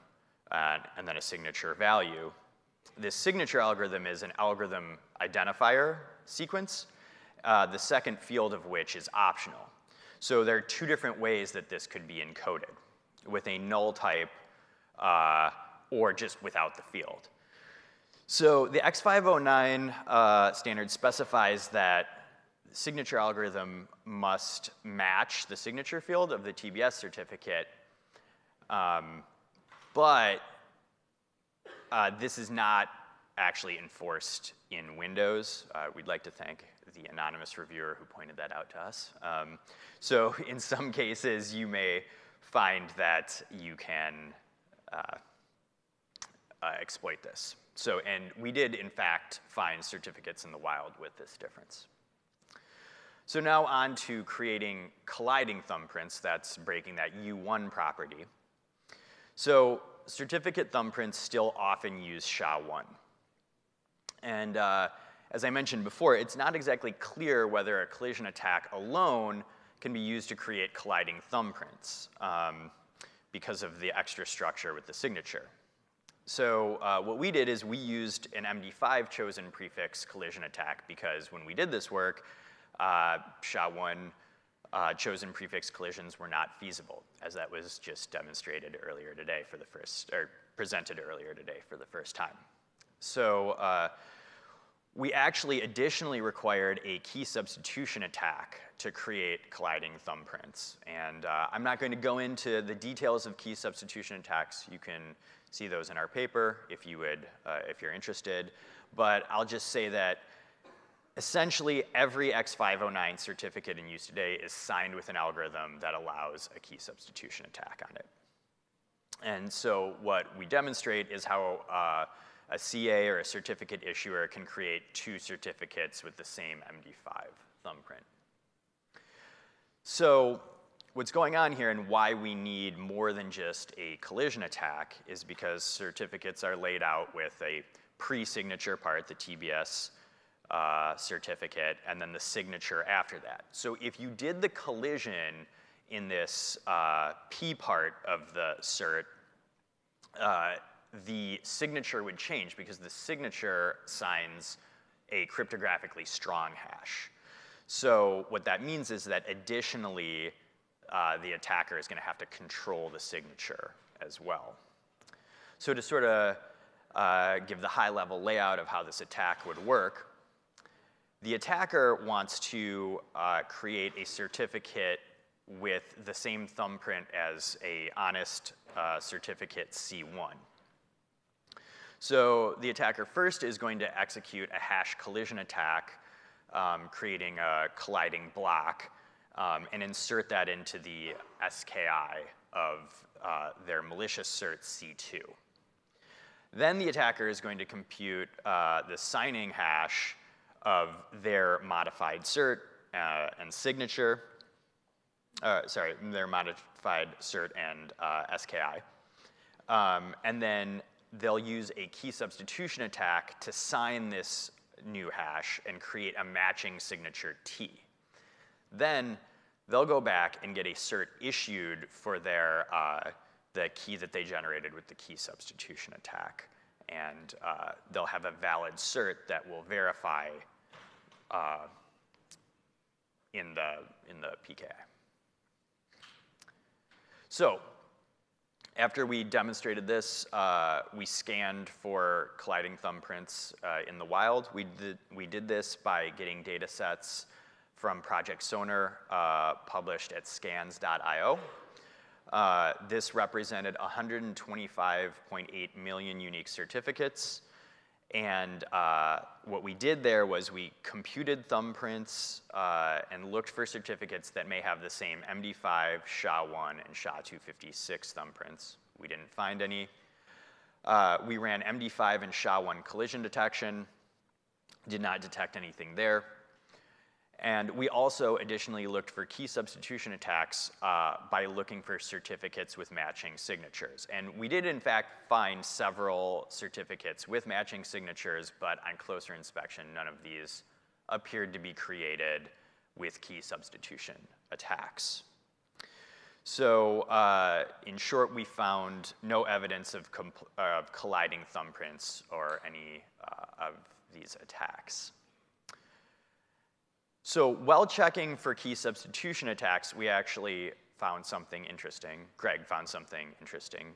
uh, and then a signature value. This signature algorithm is an algorithm identifier sequence, uh, the second field of which is optional. So there are two different ways that this could be encoded, with a null type uh, or just without the field. So the X509 uh, standard specifies that signature algorithm must match the signature field of the TBS certificate, um, but uh, this is not actually enforced in Windows. Uh, we'd like to thank the anonymous reviewer who pointed that out to us. Um, so in some cases, you may find that you can uh, uh, exploit this. So, and we did, in fact, find certificates in the wild with this difference. So now on to creating colliding thumbprints, that's breaking that U1 property. So certificate thumbprints still often use SHA-1. And uh, as I mentioned before, it's not exactly clear whether a collision attack alone can be used to create colliding thumbprints um, because of the extra structure with the signature. So uh, what we did is we used an MD5 chosen prefix collision attack because when we did this work, uh, SHA-1 uh, chosen prefix collisions were not feasible, as that was just demonstrated earlier today for the first, or presented earlier today for the first time. So uh, we actually additionally required a key substitution attack to create colliding thumbprints. And uh, I'm not going to go into the details of key substitution attacks. You can see those in our paper if you would, uh, if you're interested. But I'll just say that essentially every X509 certificate in use today is signed with an algorithm that allows a key substitution attack on it. And so what we demonstrate is how uh, a CA or a certificate issuer can create two certificates with the same MD5 thumbprint. So what's going on here and why we need more than just a collision attack is because certificates are laid out with a pre-signature part, the TBS uh, certificate, and then the signature after that. So if you did the collision in this uh, P part of the cert, uh, the signature would change because the signature signs a cryptographically strong hash. So what that means is that additionally, uh, the attacker is going to have to control the signature as well. So to sort of uh, give the high level layout of how this attack would work, the attacker wants to uh, create a certificate with the same thumbprint as a honest uh, certificate C1. So the attacker first is going to execute a hash collision attack, um, creating a colliding block, um, and insert that into the SKI of uh, their malicious cert C2. Then the attacker is going to compute uh, the signing hash of their modified cert uh, and signature, uh, sorry, their modified cert and uh, SKI. Um, and then they'll use a key substitution attack to sign this new hash and create a matching signature T. Then they'll go back and get a cert issued for their, uh, the key that they generated with the key substitution attack. And uh, they'll have a valid cert that will verify uh, in, the, in the PKI. So after we demonstrated this, uh, we scanned for colliding thumbprints uh, in the wild. We did, we did this by getting data sets from Project Sonar uh, published at scans.io. Uh, this represented 125.8 million unique certificates. And uh, what we did there was we computed thumbprints uh, and looked for certificates that may have the same MD5, SHA-1, and SHA-256 thumbprints. We didn't find any. Uh, we ran MD5 and SHA-1 collision detection, did not detect anything there. And we also additionally looked for key substitution attacks uh, by looking for certificates with matching signatures. And we did in fact find several certificates with matching signatures, but on closer inspection, none of these appeared to be created with key substitution attacks. So uh, in short, we found no evidence of, of colliding thumbprints or any uh, of these attacks. So while checking for key substitution attacks, we actually found something interesting. Greg found something interesting,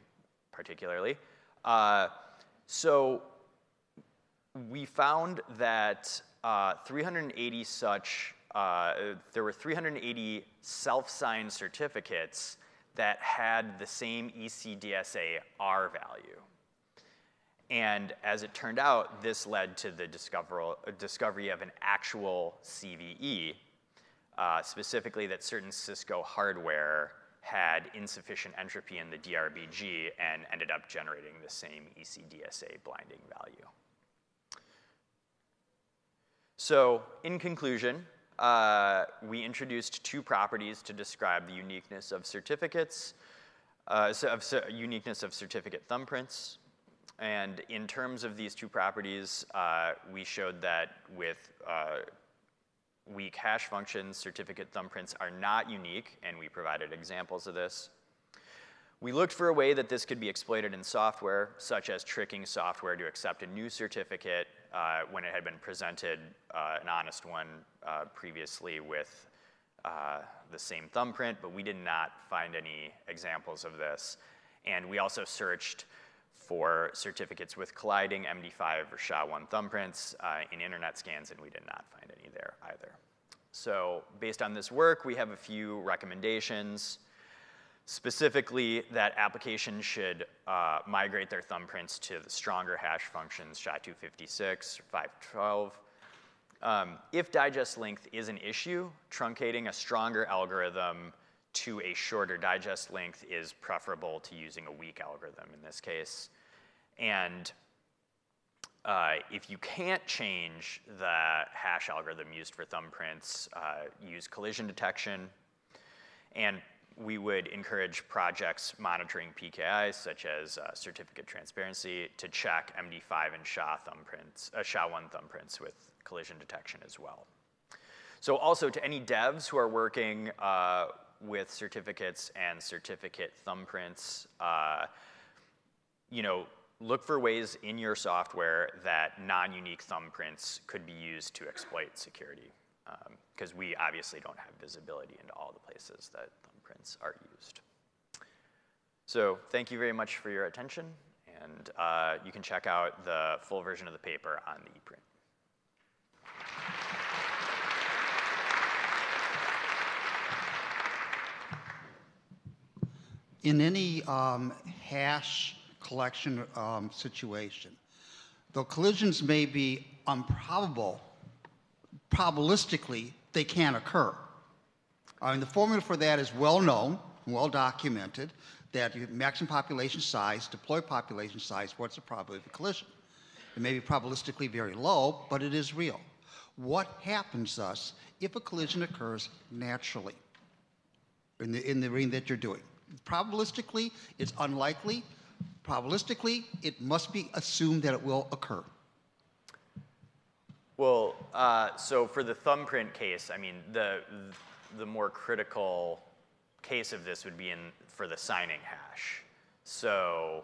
particularly. Uh, so we found that uh, 380 such, uh, there were 380 self-signed certificates that had the same ECDSA R value. And as it turned out, this led to the discovery of an actual CVE, uh, specifically that certain Cisco hardware had insufficient entropy in the DRBG and ended up generating the same ECDSA blinding value. So in conclusion, uh, we introduced two properties to describe the uniqueness of certificates, uh, so of uniqueness of certificate thumbprints. And in terms of these two properties, uh, we showed that with uh, weak hash functions, certificate thumbprints are not unique, and we provided examples of this. We looked for a way that this could be exploited in software, such as tricking software to accept a new certificate uh, when it had been presented, uh, an honest one, uh, previously with uh, the same thumbprint, but we did not find any examples of this. And we also searched for certificates with colliding MD5 or SHA-1 thumbprints uh, in internet scans, and we did not find any there either. So based on this work, we have a few recommendations. Specifically, that applications should uh, migrate their thumbprints to the stronger hash functions, SHA-256 or 512. Um, if digest length is an issue, truncating a stronger algorithm to a shorter digest length is preferable to using a weak algorithm in this case. And uh, if you can't change the hash algorithm used for thumbprints, uh, use collision detection. And we would encourage projects monitoring PKI, such as uh, certificate transparency, to check MD5 and SHA thumbprints, uh, SHA-1 thumbprints with collision detection as well. So also to any devs who are working uh, with certificates and certificate thumbprints, uh, you know, look for ways in your software that non-unique thumbprints could be used to exploit security. Because um, we obviously don't have visibility into all the places that thumbprints are used. So thank you very much for your attention. And uh, you can check out the full version of the paper on the ePrint. In any um, hash collection um, situation. Though collisions may be improbable, probabilistically, they can occur. I mean, the formula for that is well known, well documented, that maximum population size, deploy population size, what's the probability of a collision? It may be probabilistically very low, but it is real. What happens thus if a collision occurs naturally in the, in the ring that you're doing? Probabilistically, it's unlikely, probabilistically, it must be assumed that it will occur. Well, uh, so for the thumbprint case, I mean, the, the more critical case of this would be in, for the signing hash. So,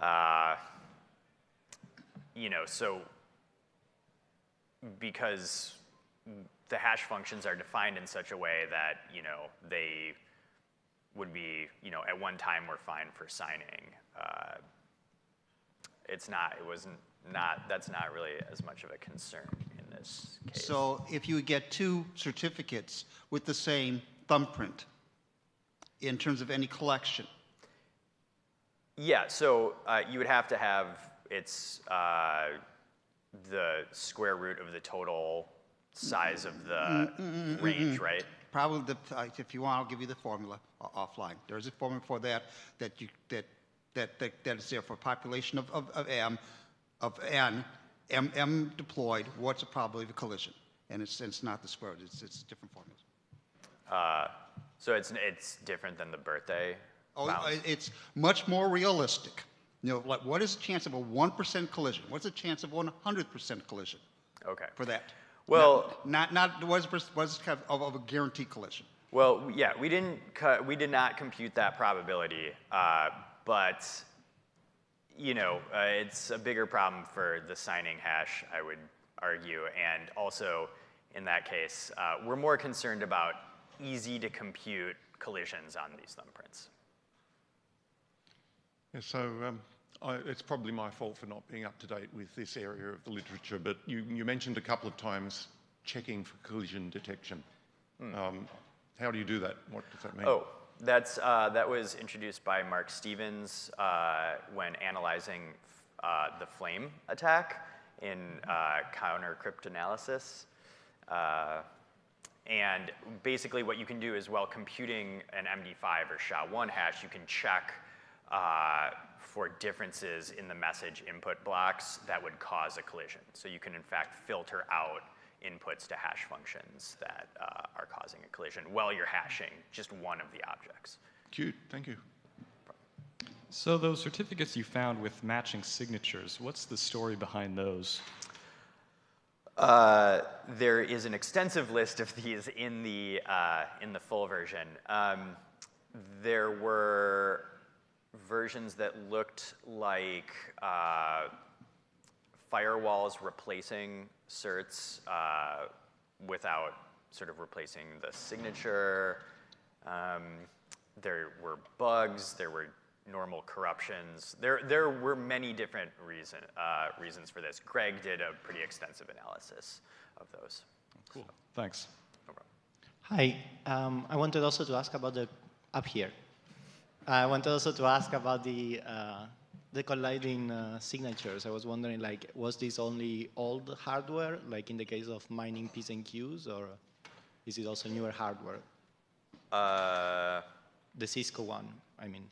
uh, you know, so because the hash functions are defined in such a way that, you know, they would be, you know, at one time were fine for signing. Uh, it's not, it wasn't not, that's not really as much of a concern in this case. So if you get two certificates with the same thumbprint in terms of any collection? Yeah, so uh, you would have to have its uh, the square root of the total size of the mm, mm, mm, range, right? Probably, the, uh, if you want, I'll give you the formula offline. There's a formula for that that you that that that, that is there for population of, of, of M of N, M, M deployed. What's the probability of a collision? And it's it's not the square root. It's it's different formulas. Uh, so it's it's different than the birthday. Oh, bounds. it's much more realistic. You know, like what is the chance of a one percent collision? What's the chance of one hundred percent collision? Okay. For that. Well, not not, not what is kind of, of a guaranteed collision. Well, yeah, we didn't cut, we did not compute that probability, uh, but you know, uh, it's a bigger problem for the signing hash, I would argue, and also in that case, uh, we're more concerned about easy to compute collisions on these thumbprints. Yeah, so um, I, it's probably my fault for not being up to date with this area of the literature, but you, you mentioned a couple of times checking for collision detection. Mm. Um, how do you do that? What does that mean? Oh, that's, uh, that was introduced by Marc Stevens uh, when analyzing uh, the flame attack in uh, counter cryptanalysis. Uh, and basically what you can do is while computing an MD5 or SHA-1 hash, you can check uh, for differences in the message input blocks that would cause a collision. So you can in fact filter out inputs to hash functions that uh, are causing a collision while you're hashing just one of the objects. Cute, thank you. So those certificates you found with matching signatures, what's the story behind those? Uh, there is an extensive list of these in the, uh, in the full version. Um, there were versions that looked like uh, firewalls replacing certs uh, without sort of replacing the signature. Um, there were bugs, there were normal corruptions. There, there were many different reason, uh, reasons for this. Greg did a pretty extensive analysis of those. Cool. So. Thanks. No Hi. Um, I wanted also to ask about the up here. I wanted also to ask about the uh, the colliding uh, signatures. I was wondering, like, was this only old hardware, like in the case of mining P's and Q's, or is it also newer hardware? Uh, the Cisco one, I mean.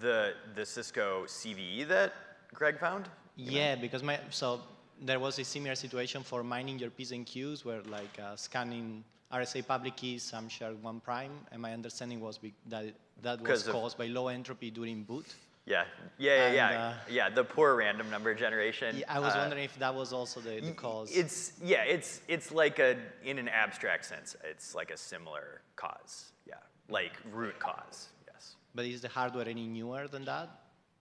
The the Cisco CVE that Greg found? Yeah, because my so there was a similar situation for mining your P's and Q's, where like uh, scanning RSA public keys, some shared one prime, and my understanding was that that was caused by low entropy during boot. Yeah, yeah, yeah, and, yeah. Uh, yeah, the poor random number generation. Yeah, I was uh, wondering if that was also the, the cause. It's yeah, it's it's like a in an abstract sense, it's like a similar cause. Yeah, like root cause. Yes. But is the hardware any newer than that?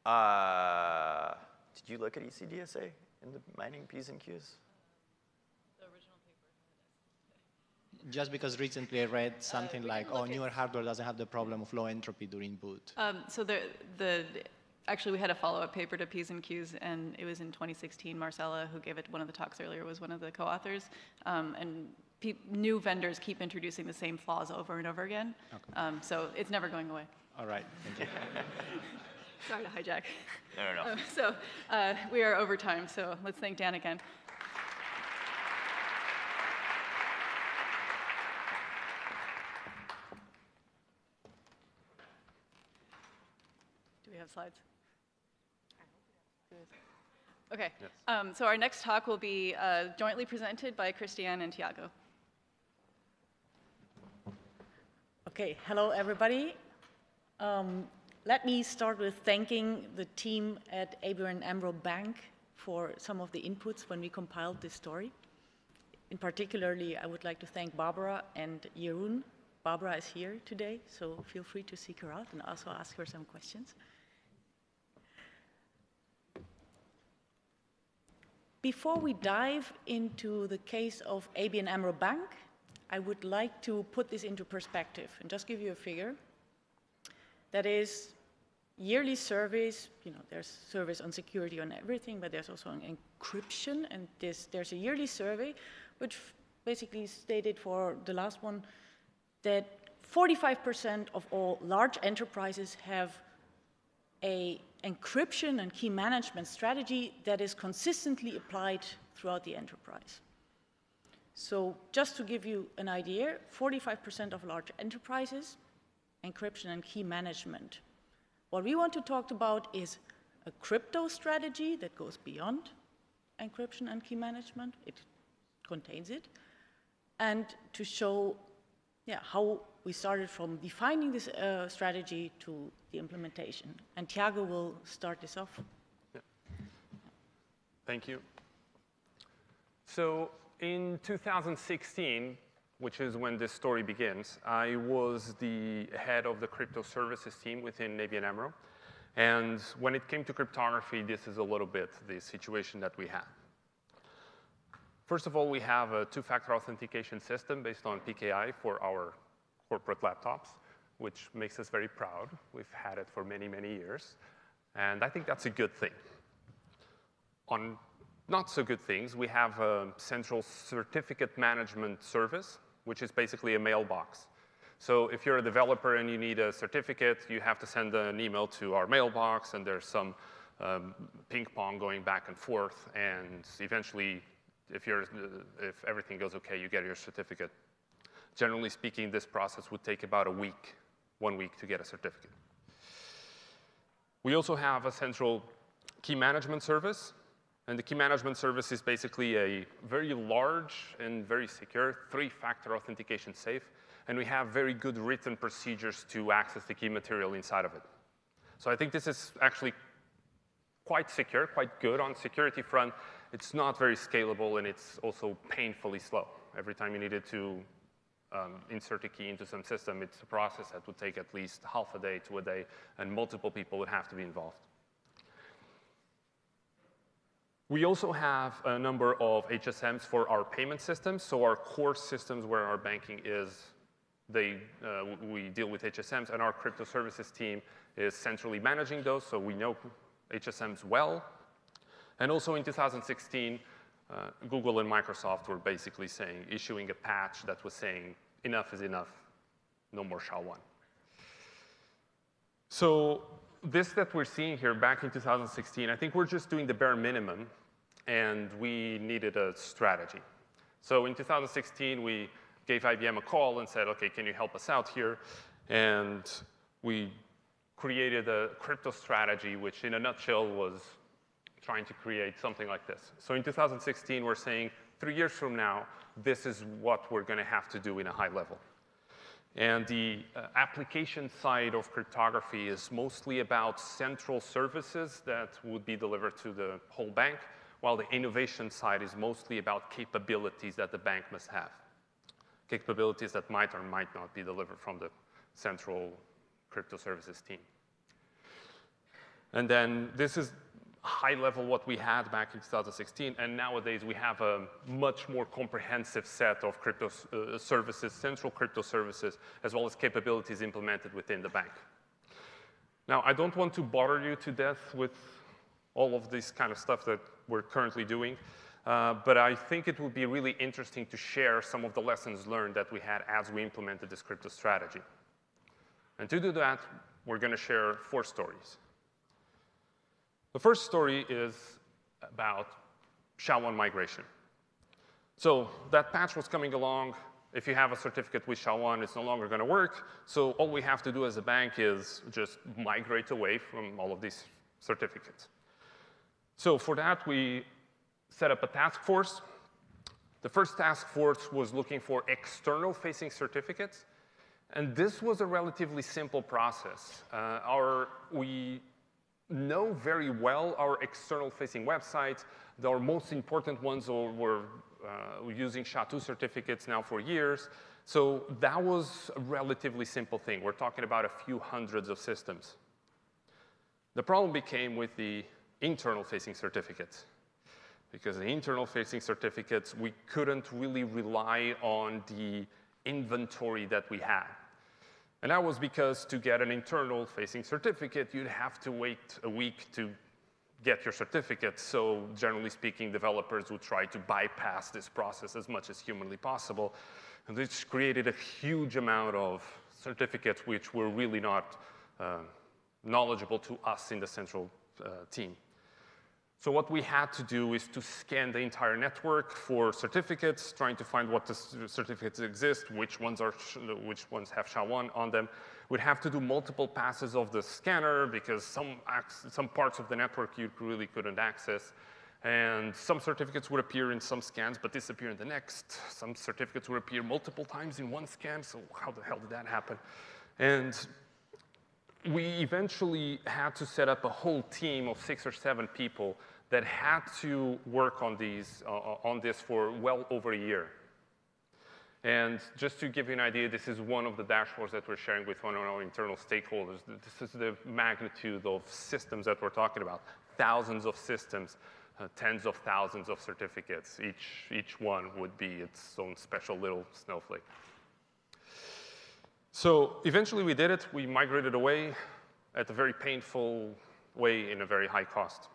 Uh, did you look at ECDSA in the mining P's and Q's? Just because recently I read something uh, like, oh, newer hardware doesn't have the problem of low entropy during boot. Um, so the, the, actually we had a follow-up paper to P's and Q's, and it was in 2016. Marcella, who gave it one of the talks earlier, was one of the co-authors. Um, and new vendors keep introducing the same flaws over and over again. Okay. Um, so it's never going away. All right, thank you. Sorry to hijack. No, no, no. Uh, so uh, we are over time, so let's thank Dan again. Have slides? Okay, yes. um, so our next talk will be uh, jointly presented by Christiane and Tiago. Okay, hello everybody. Um, let me start with thanking the team at ABN AMRO Bank for some of the inputs when we compiled this story. In particularly, I would like to thank Barbara and Jeroen. Barbara is here today, so feel free to seek her out and also ask her some questions. Before we dive into the case of ABN AMRO Bank, I would like to put this into perspective and just give you a figure. That is yearly surveys, you know, there's surveys on security on everything, but there's also on encryption, and this, there's a yearly survey which basically stated for the last one that 45% of all large enterprises have a encryption and key management strategy that is consistently applied throughout the enterprise. So just to give you an idea, 45% of large enterprises, encryption and key management. What we want to talk about is a crypto strategy that goes beyond encryption and key management. It contains it. And to show yeah, how we started from defining this uh, strategy to the implementation. And Tiago will start this off. Yeah. Thank you. So in 2016, which is when this story begins, I was the head of the crypto services team within ABN AMRO. And when it came to cryptography, this is a little bit the situation that we had. First of all, we have a two-factor authentication system based on PKI for our corporate laptops, which makes us very proud. We've had it for many, many years. And I think that's a good thing. On not so good things, we have a central certificate management service, which is basically a mailbox. So if you're a developer and you need a certificate, you have to send an email to our mailbox, and there's some um, ping pong going back and forth, and eventually, if, you're, if everything goes okay, you get your certificate Generally speaking, this process would take about a week, one week to get a certificate. We also have a central key management service. And the key management service is basically a very large and very secure three-factor authentication safe. And we have very good written procedures to access the key material inside of it. So I think this is actually quite secure, quite good on security front. It's not very scalable, and it's also painfully slow. Every time you needed to um, insert a key into some system, it's a process that would take at least half a day to a day, and multiple people would have to be involved. We also have a number of HSMs for our payment systems, so our core systems where our banking is they, uh, we deal with HSMs, and our crypto services team is centrally managing those, so we know HSMs well. And also in 2016, uh, Google and Microsoft were basically saying, issuing a patch that was saying, enough is enough, no more SHA-1. So this that we're seeing here back in 2016, I think we're just doing the bare minimum, and we needed a strategy. So in 2016, we gave IBM a call and said, okay, can you help us out here? And we created a crypto strategy, which in a nutshell was trying to create something like this. So in 2016, we're saying three years from now, this is what we're going to have to do in a high level. And the uh, application side of cryptography is mostly about central services that would be delivered to the whole bank, while the innovation side is mostly about capabilities that the bank must have. Capabilities that might or might not be delivered from the central crypto services team. And then this is high level what we had back in 2016, and nowadays we have a much more comprehensive set of crypto uh, services, central crypto services, as well as capabilities implemented within the bank. Now, I don't want to bother you to death with all of this kind of stuff that we're currently doing, uh, but I think it would be really interesting to share some of the lessons learned that we had as we implemented this crypto strategy. And to do that, we're going to share four stories. The first story is about SHA-1 migration. So that patch was coming along. If you have a certificate with SHA-1, it's no longer going to work. So all we have to do as a bank is just migrate away from all of these certificates. So for that, we set up a task force. The first task force was looking for external-facing certificates. And this was a relatively simple process. Uh, our, we know very well our external-facing websites. Our most important ones were uh, using SHA-2 certificates now for years. So that was a relatively simple thing. We're talking about a few hundreds of systems. The problem became with the internal-facing certificates. Because the internal-facing certificates, we couldn't really rely on the inventory that we had. And that was because to get an internal facing certificate, you'd have to wait a week to get your certificate. So generally speaking, developers would try to bypass this process as much as humanly possible. And this created a huge amount of certificates which were really not uh, knowledgeable to us in the central uh, team. So what we had to do is to scan the entire network for certificates, trying to find what the certificates exist, which ones, are which ones have SHA-1 on them. We'd have to do multiple passes of the scanner because some, some parts of the network you really couldn't access. And some certificates would appear in some scans but disappear in the next. Some certificates would appear multiple times in one scan, so how the hell did that happen? And we eventually had to set up a whole team of six or seven people that had to work on, these, uh, uh, on this for well over a year. And just to give you an idea, this is one of the dashboards that we're sharing with one of our internal stakeholders. This is the magnitude of systems that we're talking about. Thousands of systems, uh, tens of thousands of certificates. Each, each one would be its own special little snowflake. So eventually we did it. We migrated away at a very painful way in a very high cost.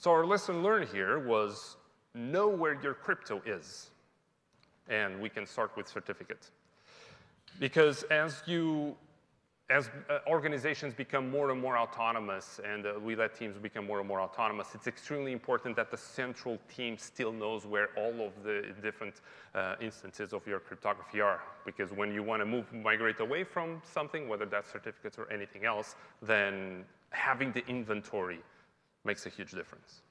So our lesson learned here was know where your crypto is. And we can start with certificates. Because as you as uh, organizations become more and more autonomous and uh, we let teams become more and more autonomous, it's extremely important that the central team still knows where all of the different uh, instances of your cryptography are. Because when you want to move, migrate away from something, whether that's certificates or anything else, then having the inventory makes a huge difference.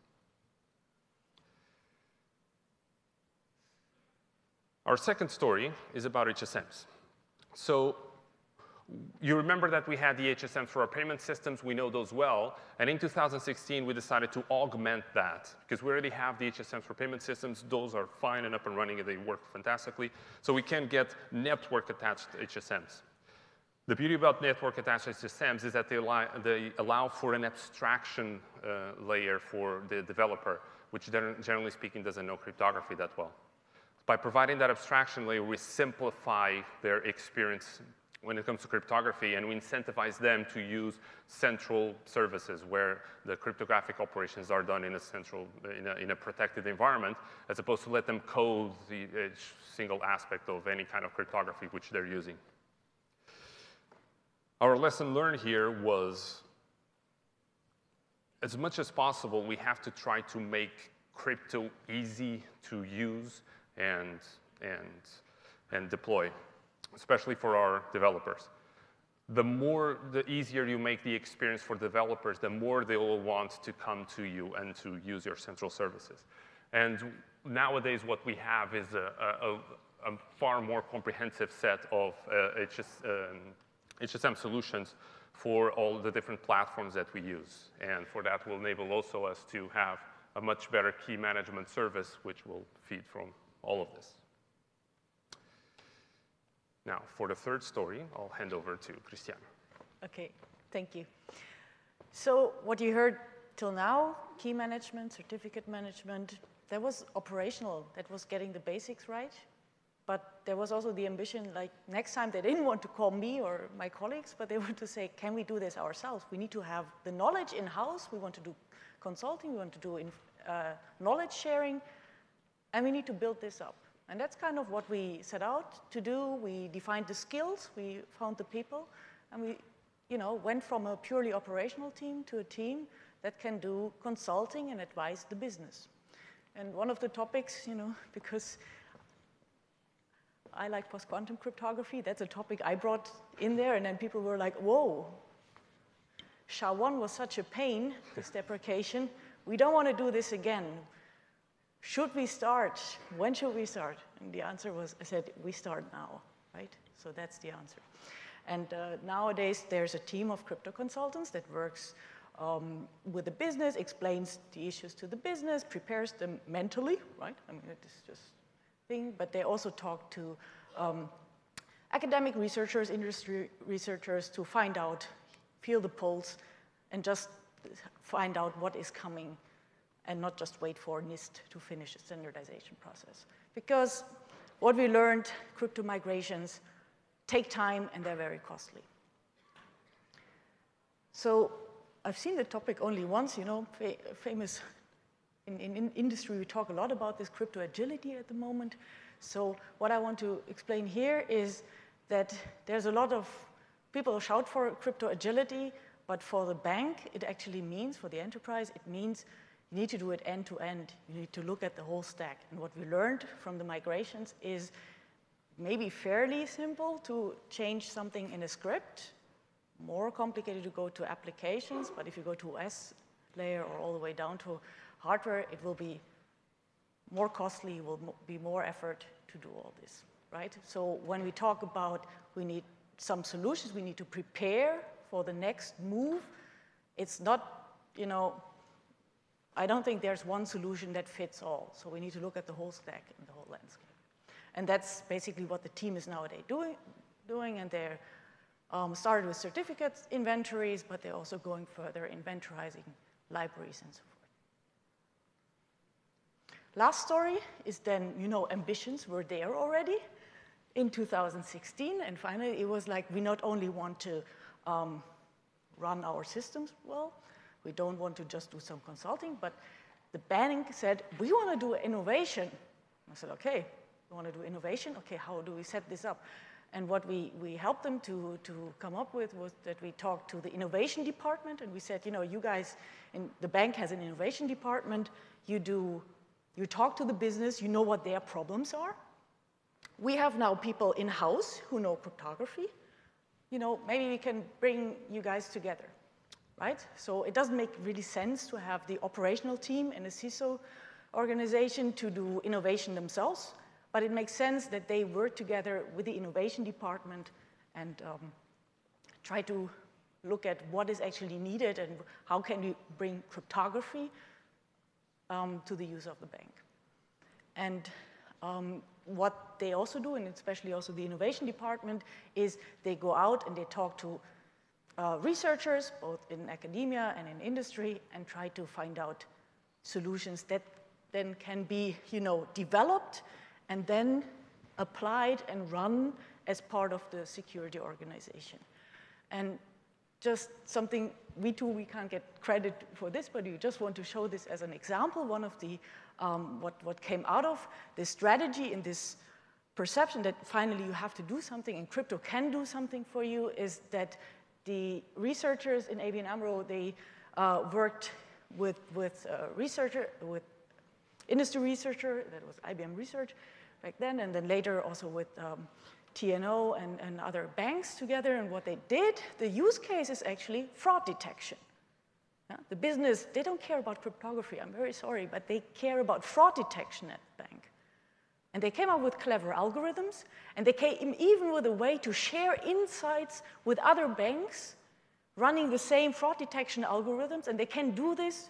Our second story is about HSMs. So you remember that we had the HSMs for our payment systems. We know those well. And in 2016, we decided to augment that because we already have the HSMs for payment systems. Those are fine and up and running, and they work fantastically. So we can get network-attached HSMs. The beauty about network-attached HSMs is that they allow, they allow for an abstraction uh, layer for the developer, which generally speaking doesn't know cryptography that well. by providing that abstraction layer, we simplify their experience when it comes to cryptography, and we incentivize them to use central services where the cryptographic operations are done in a central, in a, in a protected environment, as opposed to let them code the single aspect of any kind of cryptography which they're using. Our lesson learned here was, as much as possible, we have to try to make crypto easy to use and, and, and deploy especially for our developers. The more, the easier you make the experience for developers, the more they will want to come to you and to use your central services. And nowadays, what we have is a, a, a far more comprehensive set of uh, um, HSM solutions for all the different platforms that we use. And for that will enable also us to have a much better key management service, which will feed from all of this. Now, for the third story, I'll hand over to Cristiano. Okay, thank you. So what you heard till now, key management, certificate management, that was operational. That was getting the basics right. But there was also the ambition, like next time they didn't want to call me or my colleagues, but they want to say, can we do this ourselves? We need to have the knowledge in-house. We want to do consulting. We want to do in, uh, knowledge sharing. And we need to build this up. And that's kind of what we set out to do. We defined the skills, we found the people, and we you know, went from a purely operational team to a team that can do consulting and advise the business. And one of the topics, you know, because I like post-quantum cryptography, that's a topic I brought in there, and then people were like, whoa, SHA-1 was such a pain, this deprecation. We don't want to do this again. Should we start? When should we start? And the answer was, I said, we start now, right? So that's the answer. And uh, nowadays, there's a team of crypto consultants that works um, with the business, explains the issues to the business, prepares them mentally, right? I mean, it's just thing, but they also talk to um, academic researchers, industry researchers to find out, feel the pulse, and just find out what is coming and not just wait for NIST to finish the standardization process. Because what we learned, crypto migrations take time and they're very costly. So I've seen the topic only once, you know, fa famous in, in, in, industry, we talk a lot about this crypto agility at the moment. So what I want to explain here is that there's a lot of people shout for crypto agility, but for the bank, it actually means, for the enterprise, it means you need to do it end to end. You need to look at the whole stack. And what we learned from the migrations is maybe fairly simple to change something in a script, more complicated to go to applications, but if you go to OS layer or all the way down to hardware, it will be more costly, It will be more effort to do all this, right? So when we talk about we need some solutions, we need to prepare for the next move, it's not, you know, I don't think there's one solution that fits all. So we need to look at the whole stack and the whole landscape. And that's basically what the team is nowadays doing, doing and they're um, started with certificates inventories, but they're also going further, inventorizing libraries and so forth. Last story is then, you know, ambitions were there already in 2016, and finally it was like we not only want to um, run our systems well, we don't want to just do some consulting, but the bank said, we want to do innovation. I said, okay, you want to do innovation? Okay, how do we set this up? And what we, we helped them to, to come up with was that we talked to the innovation department and we said, you know, you guys, in, the bank has an innovation department, you do, you talk to the business, you know what their problems are. We have now people in-house who know cryptography. You know, maybe we can bring you guys together right? So it doesn't make really sense to have the operational team and the CISO organization to do innovation themselves, but it makes sense that they work together with the innovation department and um, try to look at what is actually needed and how can we bring cryptography um, to the use of the bank. And um, what they also do, and especially also the innovation department, is they go out and they talk to uh, researchers, both in academia and in industry, and try to find out solutions that then can be, you know, developed and then applied and run as part of the security organization. And just something, we too, we can't get credit for this, but you just want to show this as an example, one of the, um, what, what came out of this strategy in this perception that finally you have to do something and crypto can do something for you is that the researchers in ABN AMRO, they uh, worked with, with researcher, with industry researcher, that was IBM Research back then, and then later also with um, TNO and, and other banks together. And what they did, the use case is actually fraud detection. Yeah? The business, they don't care about cryptography, I'm very sorry, but they care about fraud detection at the bank. And they came up with clever algorithms, and they came even with a way to share insights with other banks running the same fraud detection algorithms, and they can do this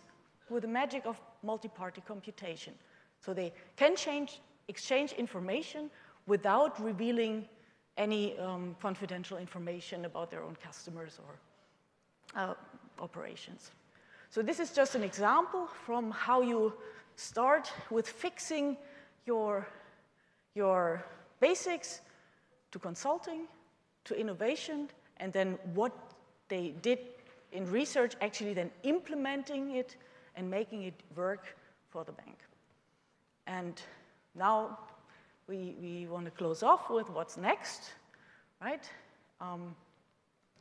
with the magic of multi-party computation. So they can change, exchange information without revealing any um, confidential information about their own customers or uh, operations. So this is just an example from how you start with fixing your, your basics to consulting, to innovation, and then what they did in research, actually then implementing it and making it work for the bank. And now we, we want to close off with what's next, right? Um,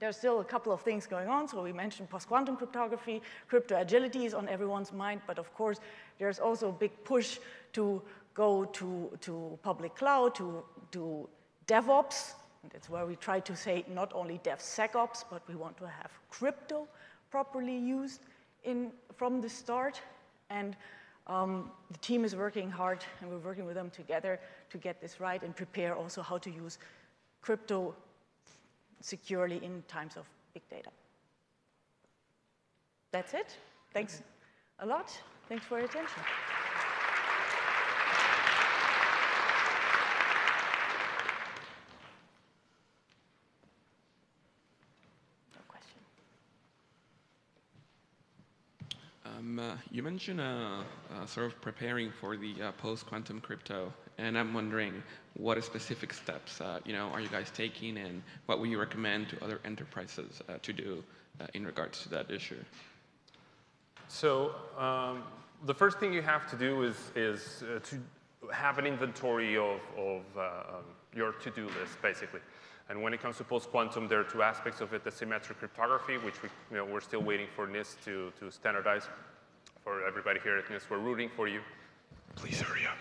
there's still a couple of things going on. So we mentioned post-quantum cryptography, crypto agility is on everyone's mind, but of course, there's also a big push to go to, to public cloud, to, to DevOps, and that's where we try to say not only DevSecOps, but we want to have crypto properly used in, from the start. And um, the team is working hard, and we're working with them together to get this right and prepare also how to use crypto securely in times of big data. That's it. Thanks a lot. Thanks for your attention. Um, uh, you mentioned uh, uh, sort of preparing for the uh, post-quantum crypto, and I'm wondering what specific steps uh, you know are you guys taking, and what would you recommend to other enterprises uh, to do in regards to that issue? So um, the first thing you have to do is is to have an inventory of, of um, your to-do list, basically. And when it comes to post-quantum, there are two aspects of it, the symmetric cryptography, which we, you know, we're still waiting for NIST to, to standardize. For everybody here at NIST, we're rooting for you. Please hurry up.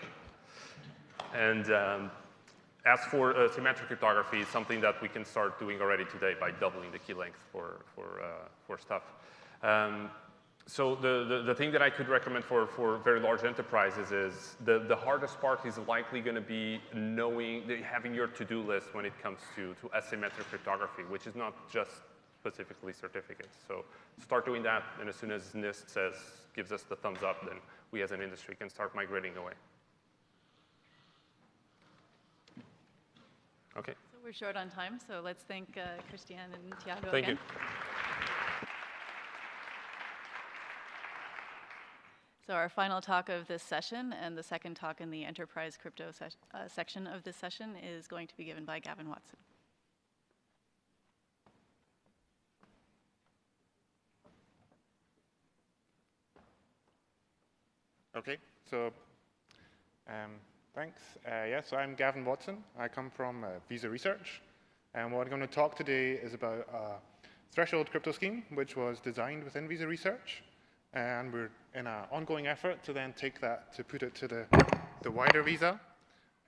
And um, as for uh, symmetric cryptography, it's something that we can start doing already today by doubling the key length for, for, uh, for stuff. Um, so the, the, the, thing that I could recommend for, for very large enterprises is the, the hardest part is likely going to be knowing, having your to-do list when it comes to, to asymmetric cryptography, which is not just specifically certificates. So start doing that, and as soon as NIST says, gives us the thumbs up, then we as an industry can start migrating away. Okay. So we're short on time, so let's thank uh, Christian and Thiago Thank again. you. So our final talk of this session and the second talk in the enterprise crypto se uh, section of this session is going to be given by Gavin Watson. Okay, so um, thanks. Uh, yes, I'm Gavin Watson. I come from uh, Visa Research. And what I'm going to talk today is about a threshold crypto scheme, which was designed within Visa Research and we're in an ongoing effort to then take that to put it to the, the wider visa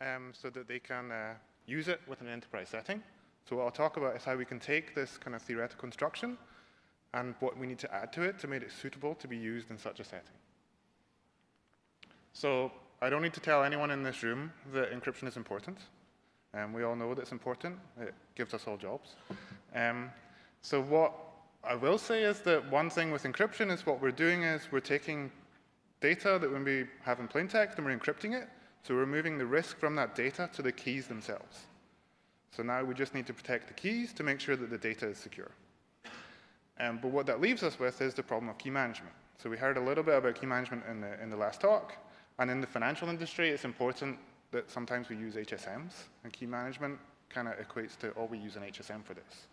um, so that they can uh, use it with an enterprise setting. So what I'll talk about is how we can take this kind of theoretical construction and what we need to add to it to make it suitable to be used in such a setting. So I don't need to tell anyone in this room that encryption is important. And we all know that it's important. It gives us all jobs. Um, so what I will say is that one thing with encryption is what we're doing is we're taking data that when we have in plain text and we're encrypting it, so we're moving the risk from that data to the keys themselves. So now we just need to protect the keys to make sure that the data is secure. Um, but what that leaves us with is the problem of key management. So we heard a little bit about key management in the, in the last talk. And in the financial industry, it's important that sometimes we use HSMs, and key management kind of equates to, oh, we use an HSM for this.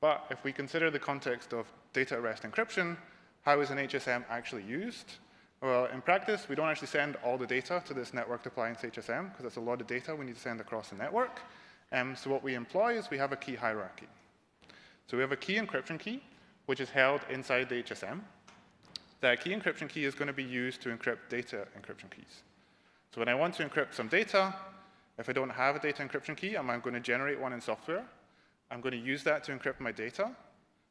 But if we consider the context of data at rest encryption, how is an HSM actually used? Well, in practice, we don't actually send all the data to this networked appliance HSM because that's a lot of data we need to send across the network. Um, so what we employ is we have a key hierarchy. So we have a key encryption key, which is held inside the HSM. That key encryption key is going to be used to encrypt data encryption keys. So when I want to encrypt some data, if I don't have a data encryption key, I'm going to generate one in software. I'm going to use that to encrypt my data,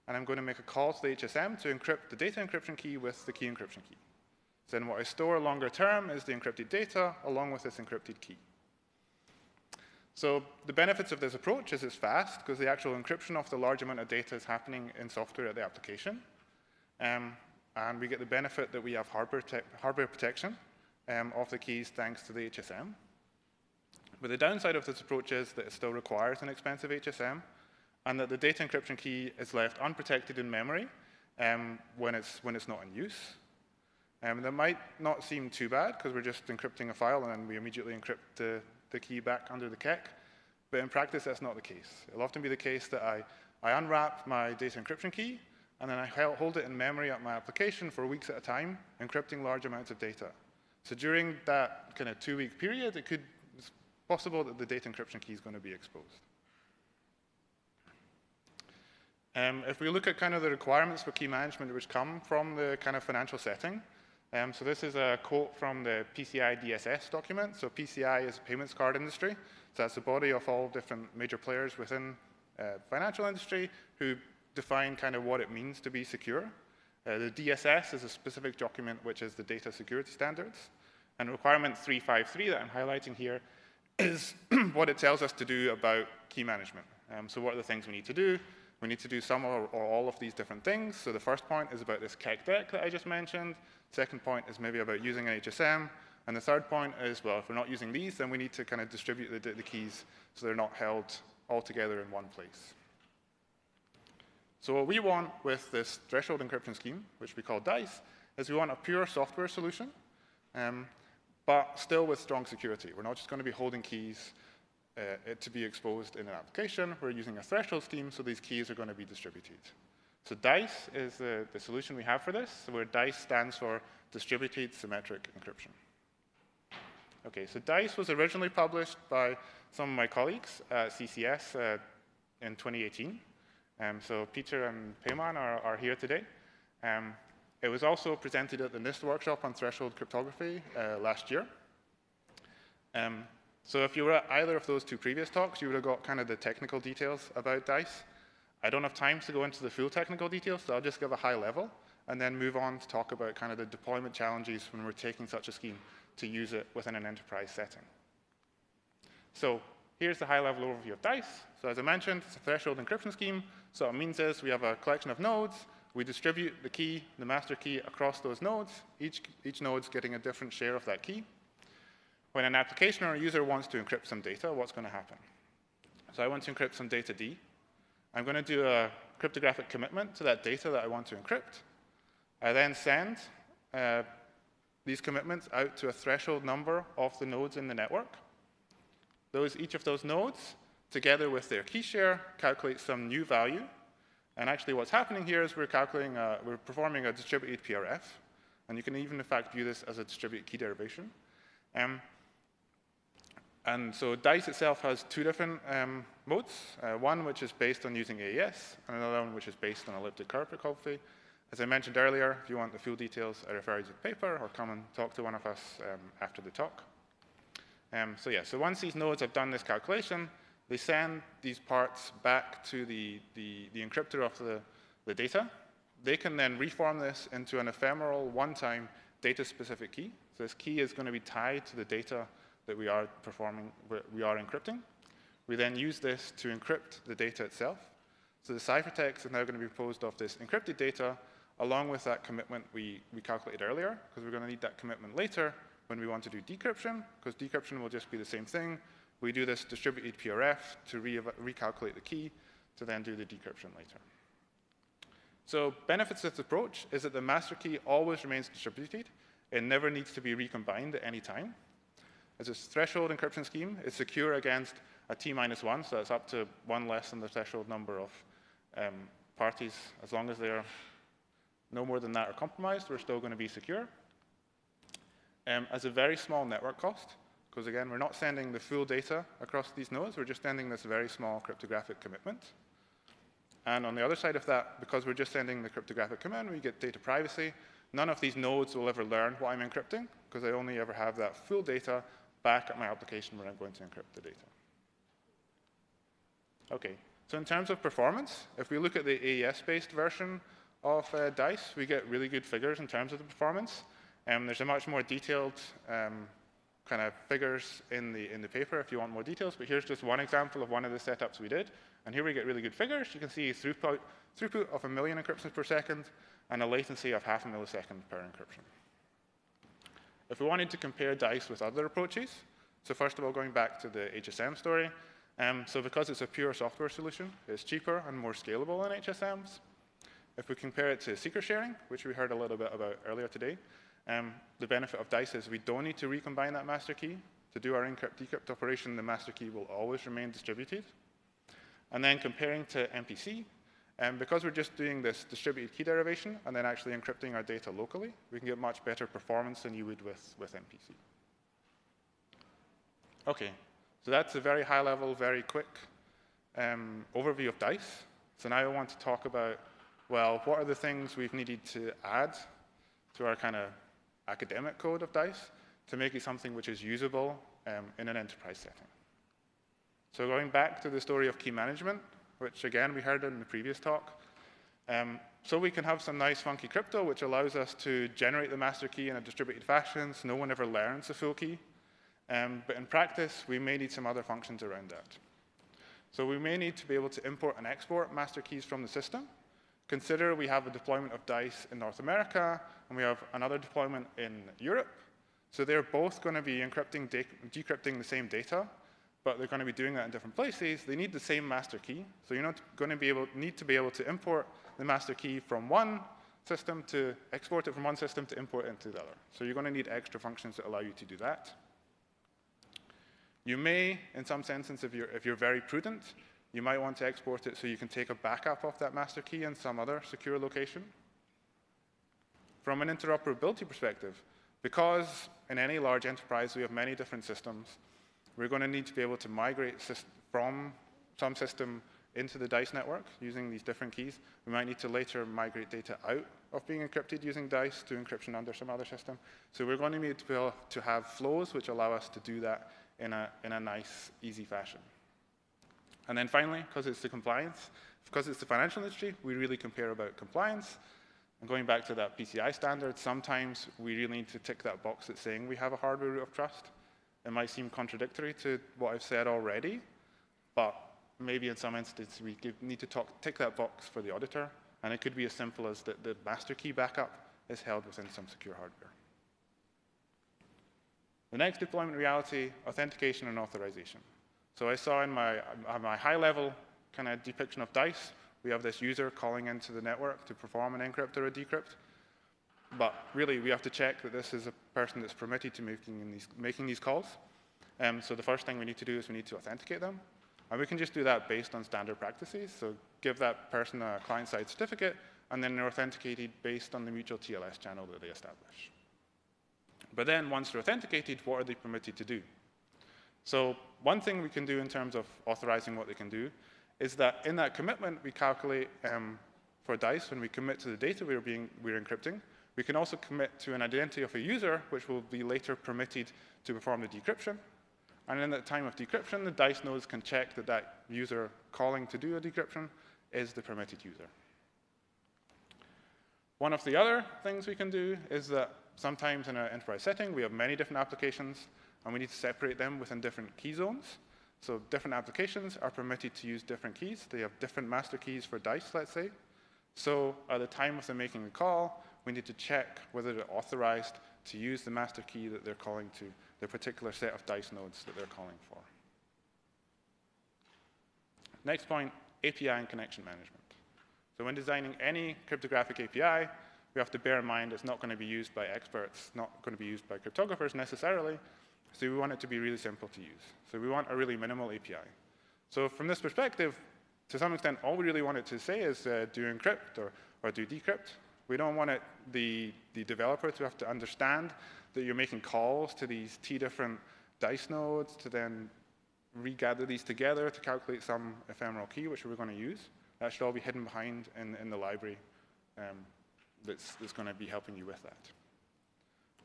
and I'm going to make a call to the HSM to encrypt the data encryption key with the key encryption key. So then what I store longer term is the encrypted data along with this encrypted key. So the benefits of this approach is it's fast because the actual encryption of the large amount of data is happening in software at the application. Um, and we get the benefit that we have hardware, hardware protection um, of the keys thanks to the HSM. But the downside of this approach is that it still requires an expensive HSM and that the data encryption key is left unprotected in memory um, when, it's, when it's not in use. Um, that might not seem too bad because we're just encrypting a file and then we immediately encrypt the, the key back under the KEK. But in practice, that's not the case. It'll often be the case that I, I unwrap my data encryption key and then I hold it in memory at my application for weeks at a time, encrypting large amounts of data. So during that kind of two-week period, it could, it's possible that the data encryption key is going to be exposed. Um, if we look at kind of the requirements for key management which come from the kind of financial setting, um, so this is a quote from the PCI DSS document. So PCI is payments card industry. So that's a body of all different major players within uh, financial industry who define kind of what it means to be secure. Uh, the DSS is a specific document which is the data security standards. And requirement 353 that I'm highlighting here is what it tells us to do about key management. Um, so what are the things we need to do? We need to do some or, or, all of these different things. So the first point is about this KEK-DEK that I just mentioned. Second point is maybe about using an HSM. And the third point is, well, if we're not using these, then we need to kind of distribute the, the keys so they're not held all together in one place. So what we want with this threshold encryption scheme, which we call DiSE, is we want a pure software solution, um, but still with strong security. We're not just going to be holding keys uh, to be exposed in an application. We're using a threshold scheme, so these keys are going to be distributed. So DiSE is the, the solution we have for this, where DiSE stands for Distributed Symmetric Encryption. Okay, so DiSE was originally published by some of my colleagues at CCS uh, in 2018. Um, so Peter and Payman are, are here today. Um, it was also presented at the NIST workshop on threshold cryptography uh, last year. Um, so if you were at either of those two previous talks, you would have got kind of the technical details about DiSE. I don't have time to go into the full technical details, so I'll just give a high level and then move on to talk about kind of the deployment challenges when we're taking such a scheme to use it within an enterprise setting. So here's the high-level overview of DiSE. So as I mentioned, it's a threshold encryption scheme. So it means is we have a collection of nodes. We distribute the key, the master key, across those nodes. Each, each node's getting a different share of that key. When an application or a user wants to encrypt some data, what's going to happen? So I want to encrypt some data D. I'm going to do a cryptographic commitment to that data that I want to encrypt. I then send uh, these commitments out to a threshold number of the nodes in the network. Those, each of those nodes, together with their key share, calculate some new value. And actually what's happening here is we're calculating, a, we're performing a distributed PRF. And you can even, in fact, view this as a distributed key derivation. Um, and so DiSE itself has two different um, modes, uh, one which is based on using AES, and another one which is based on elliptic curve cryptography. As I mentioned earlier, if you want the full details, I refer you to the paper or come and talk to one of us um, after the talk. Um, so yeah, so once these nodes have done this calculation, they send these parts back to the, the, the encryptor of the, the data. They can then reform this into an ephemeral one-time data-specific key. So this key is going to be tied to the data that we are performing, we are encrypting. We then use this to encrypt the data itself. So the ciphertext is now going to be composed of this encrypted data along with that commitment we, we calculated earlier, because we're going to need that commitment later when we want to do decryption, because decryption will just be the same thing. We do this distributed PRF to re recalculate the key to then do the decryption later. So benefits of this approach is that the master key always remains distributed. It never needs to be recombined at any time. As a threshold encryption scheme it's secure against a T minus one, so it's up to one less than the threshold number of um, parties. As long as they're no more than that are compromised, we're still going to be secure. Um, as a very small network cost, because again, we're not sending the full data across these nodes, we're just sending this very small cryptographic commitment. And on the other side of that, because we're just sending the cryptographic command, we get data privacy. None of these nodes will ever learn what I'm encrypting, because I only ever have that full data back at my application where I'm going to encrypt the data. Okay, so in terms of performance, if we look at the AES-based version of uh, DiSE, we get really good figures in terms of the performance. Um, there's a much more detailed um, kind of figures in the, in the paper if you want more details, but here's just one example of one of the setups we did. And here we get really good figures. You can see throughput, throughput of a million encryptions per second and a latency of half a millisecond per encryption. If we wanted to compare DiSE with other approaches, so first of all, going back to the HSM story, um, so because it's a pure software solution, it's cheaper and more scalable than HSMs. If we compare it to secret sharing, which we heard a little bit about earlier today, um, the benefit of DiSE is we don't need to recombine that master key. To do our encrypt-decrypt operation, the master key will always remain distributed. And then comparing to MPC, um, because we're just doing this distributed key derivation and then actually encrypting our data locally, we can get much better performance than you would with, with MPC. Okay, so that's a very high level, very quick um, overview of DiSE. So now I want to talk about, well, what are the things we've needed to add to our kind of academic code of DiSE to make it something which is usable um, in an enterprise setting. So going back to the story of key management, which again we heard in the previous talk, um, so we can have some nice funky crypto which allows us to generate the master key in a distributed fashion so no one ever learns the full key. Um, but in practice, we may need some other functions around that. So we may need to be able to import and export master keys from the system. Consider we have a deployment of DiSE in North America, and we have another deployment in Europe. So they're both going to be encrypting, decrypting the same data, but they're going to be doing that in different places. They need the same master key. So you're not going to be able, need to be able to import the master key from one system to export it from one system to import it into the other. So you're going to need extra functions that allow you to do that. You may, in some sense, if you're, if you're very prudent, you might want to export it so you can take a backup of that master key in some other secure location. From an interoperability perspective, because in any large enterprise we have many different systems, we're going to need to be able to migrate from some system into the DiSE network using these different keys. We might need to later migrate data out of being encrypted using DiSE to encryption under some other system. So we're going to need to to have flows which allow us to do that in a, in a nice, easy fashion. And then finally, because it's the compliance, because it's the financial industry, we really compare about compliance. And going back to that PCI standard, sometimes we really need to tick that box that's saying we have a hardware root of trust. It might seem contradictory to what I've said already, but maybe in some instances we give, need to talk, tick that box for the auditor, and it could be as simple as that the master key backup is held within some secure hardware. The next deployment reality, authentication and authorization. So I saw in my, uh, my high level kind of depiction of DiSE, we have this user calling into the network to perform an encrypt or a decrypt. But really, we have to check that this is a person that's permitted to making these, making these calls. Um, so the first thing we need to do is we need to authenticate them. And we can just do that based on standard practices. So give that person a client-side certificate, and then they're authenticated based on the mutual TLS channel that they establish. But then once they're authenticated, what are they permitted to do? So one thing we can do in terms of authorizing what they can do is that in that commitment, we calculate um, for DiSE, when we commit to the data we're, being, we're encrypting, we can also commit to an identity of a user, which will be later permitted to perform the decryption. And in the time of decryption, the DiSE nodes can check that that user calling to do a decryption is the permitted user. One of the other things we can do is that sometimes in an enterprise setting, we have many different applications, and we need to separate them within different key zones. So different applications are permitted to use different keys. They have different master keys for DiSE, let's say. So at the time of them making the call, we need to check whether they're authorized to use the master key that they're calling to, the particular set of DiSE nodes that they're calling for. Next point, API and connection management. So when designing any cryptographic API, we have to bear in mind it's not going to be used by experts, not going to be used by cryptographers necessarily, So we want it to be really simple to use. So we want a really minimal API. So from this perspective, to some extent, all we really want it to say is uh, do encrypt or, or do decrypt. We don't want it, the, the developer to have to understand that you're making calls to these T different DiSE nodes to then regather these together to calculate some ephemeral key, which we're going to use. That should all be hidden behind in, in the library um, that's, that's going to be helping you with that.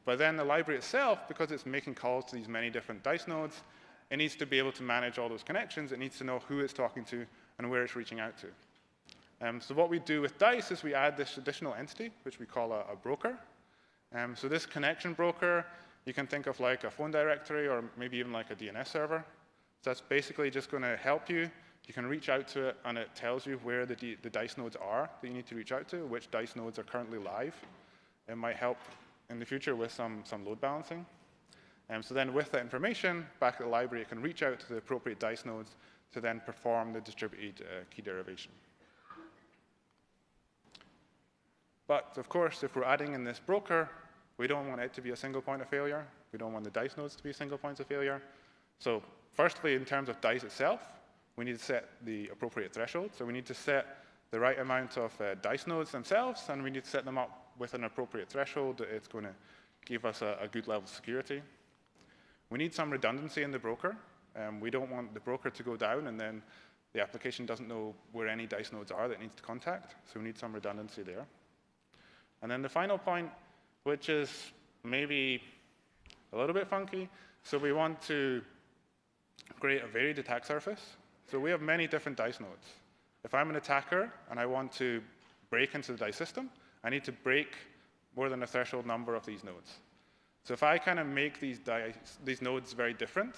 But then the library itself, because it's making calls to these many different DiSE nodes, it needs to be able to manage all those connections. It needs to know who it's talking to and where it's reaching out to. Um, so what we do with DiSE is we add this additional entity, which we call a, a broker. Um, so this connection broker, you can think of like a phone directory or maybe even like a DNS server. So that's basically just going to help you. You can reach out to it, and it tells you where the, the DiSE nodes are that you need to reach out to, which DiSE nodes are currently live. It might help in the future with some, some load balancing. Um, so then with that information, back at the library, it can reach out to the appropriate DiSE nodes to then perform the distributed uh, key derivation. But of course, if we're adding in this broker, we don't want it to be a single point of failure. We don't want the DiSE nodes to be single points of failure. So firstly, in terms of DiSE itself, we need to set the appropriate threshold. So we need to set the right amount of uh, DiSE nodes themselves, and we need to set them up with an appropriate threshold it's going to give us a, a good level of security. We need some redundancy in the broker. Um, we don't want the broker to go down and then the application doesn't know where any DiSE nodes are that needs to contact. So we need some redundancy there. And then the final point, which is maybe a little bit funky. So we want to create a varied attack surface. So we have many different DiSE nodes. If I'm an attacker and I want to break into the DiSE system, I need to break more than a threshold number of these nodes. So if I kind of make these, these nodes very different,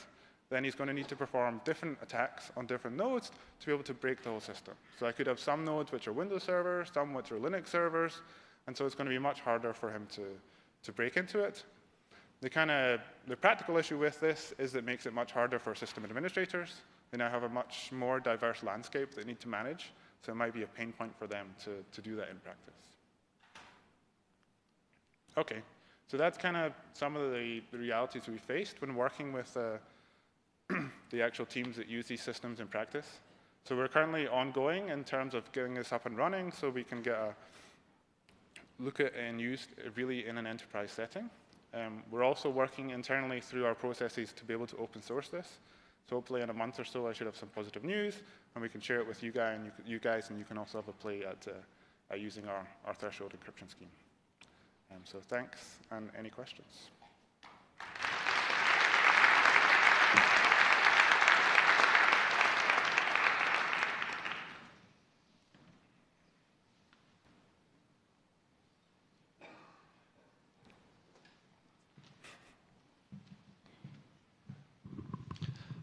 then he's going to need to perform different attacks on different nodes to be able to break the whole system. So I could have some nodes which are Windows servers, some which are Linux servers, and so it's going to be much harder for him to, to break into it. The kind of the practical issue with this is it makes it much harder for system administrators. They now have a much more diverse landscape they need to manage, so it might be a pain point for them to, to do that in practice. Okay, so that's kind of some of the, the realities we faced when working with uh, the actual teams that use these systems in practice. So we're currently ongoing in terms of getting this up and running so we can get a look at and use really in an enterprise setting. Um, we're also working internally through our processes to be able to open source this. So hopefully in a month or so I should have some positive news and we can share it with you guys and you, you guys and you can also have a play at, uh, at using our, our threshold encryption scheme. Um, so thanks, and any questions?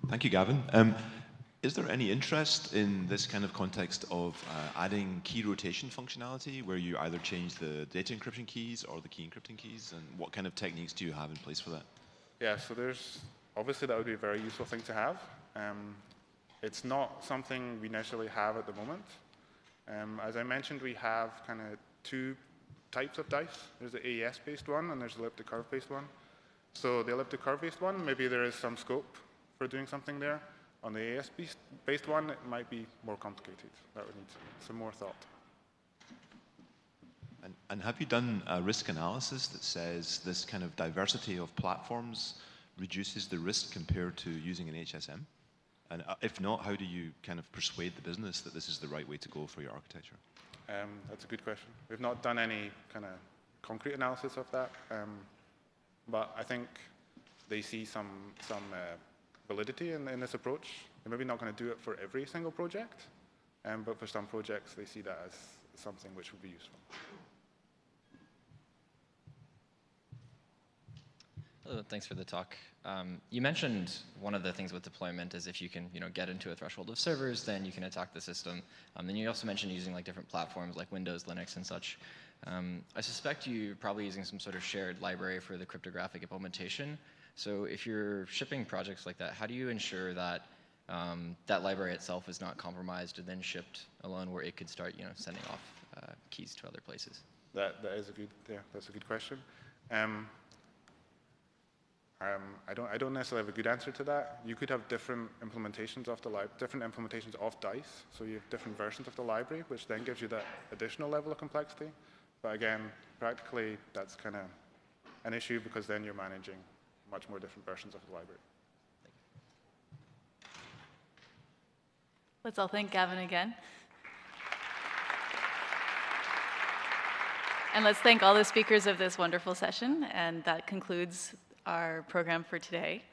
Thank you, Gavin. Um, is there any interest in this kind of context of uh, adding key rotation functionality where you either change the data encryption keys or the key encrypting keys? And what kind of techniques do you have in place for that? Yeah, so there's obviously that would be a very useful thing to have. Um, it's not something we necessarily have at the moment. Um, as I mentioned, we have kind of two types of DiSE. There's the AES-based one and there's the elliptic curve-based one. So the elliptic curve-based one, maybe there is some scope for doing something there. On the AES-based one, it might be more complicated. That would need some more thought. And, and, have you done a risk analysis that says this kind of diversity of platforms reduces the risk compared to using an HSM? And uh, if not, how do you kind of persuade the business that this is the right way to go for your architecture? Um, that's a good question. We've not done any kind of concrete analysis of that, um, but I think they see some some uh, validity in, in this approach. They're maybe not going to do it for every single project, um, but for some projects, they see that as something which would be useful. Hello, thanks for the talk. Um, you mentioned one of the things with deployment is if you can, you know, get into a threshold of servers, then you can attack the system. Um, then you also mentioned using like different platforms like Windows, Linux, and such. Um, I suspect you're probably using some sort of shared library for the cryptographic implementation. So if you're shipping projects like that, how do you ensure that um, that library itself is not compromised and then shipped alone where it could start, you know, sending off uh, keys to other places? That, that is a good, yeah, that's a good question. Um, Um, I, don't, I don't necessarily have a good answer to that. You could have different implementations of the lib- different implementations of DiSE, so you have different versions of the library, which then gives you that additional level of complexity. But again, practically, that's kind of an issue because then you're managing much more different versions of the library. Let's all thank Gavin again. And let's thank all the speakers of this wonderful session. And that concludes our program for today.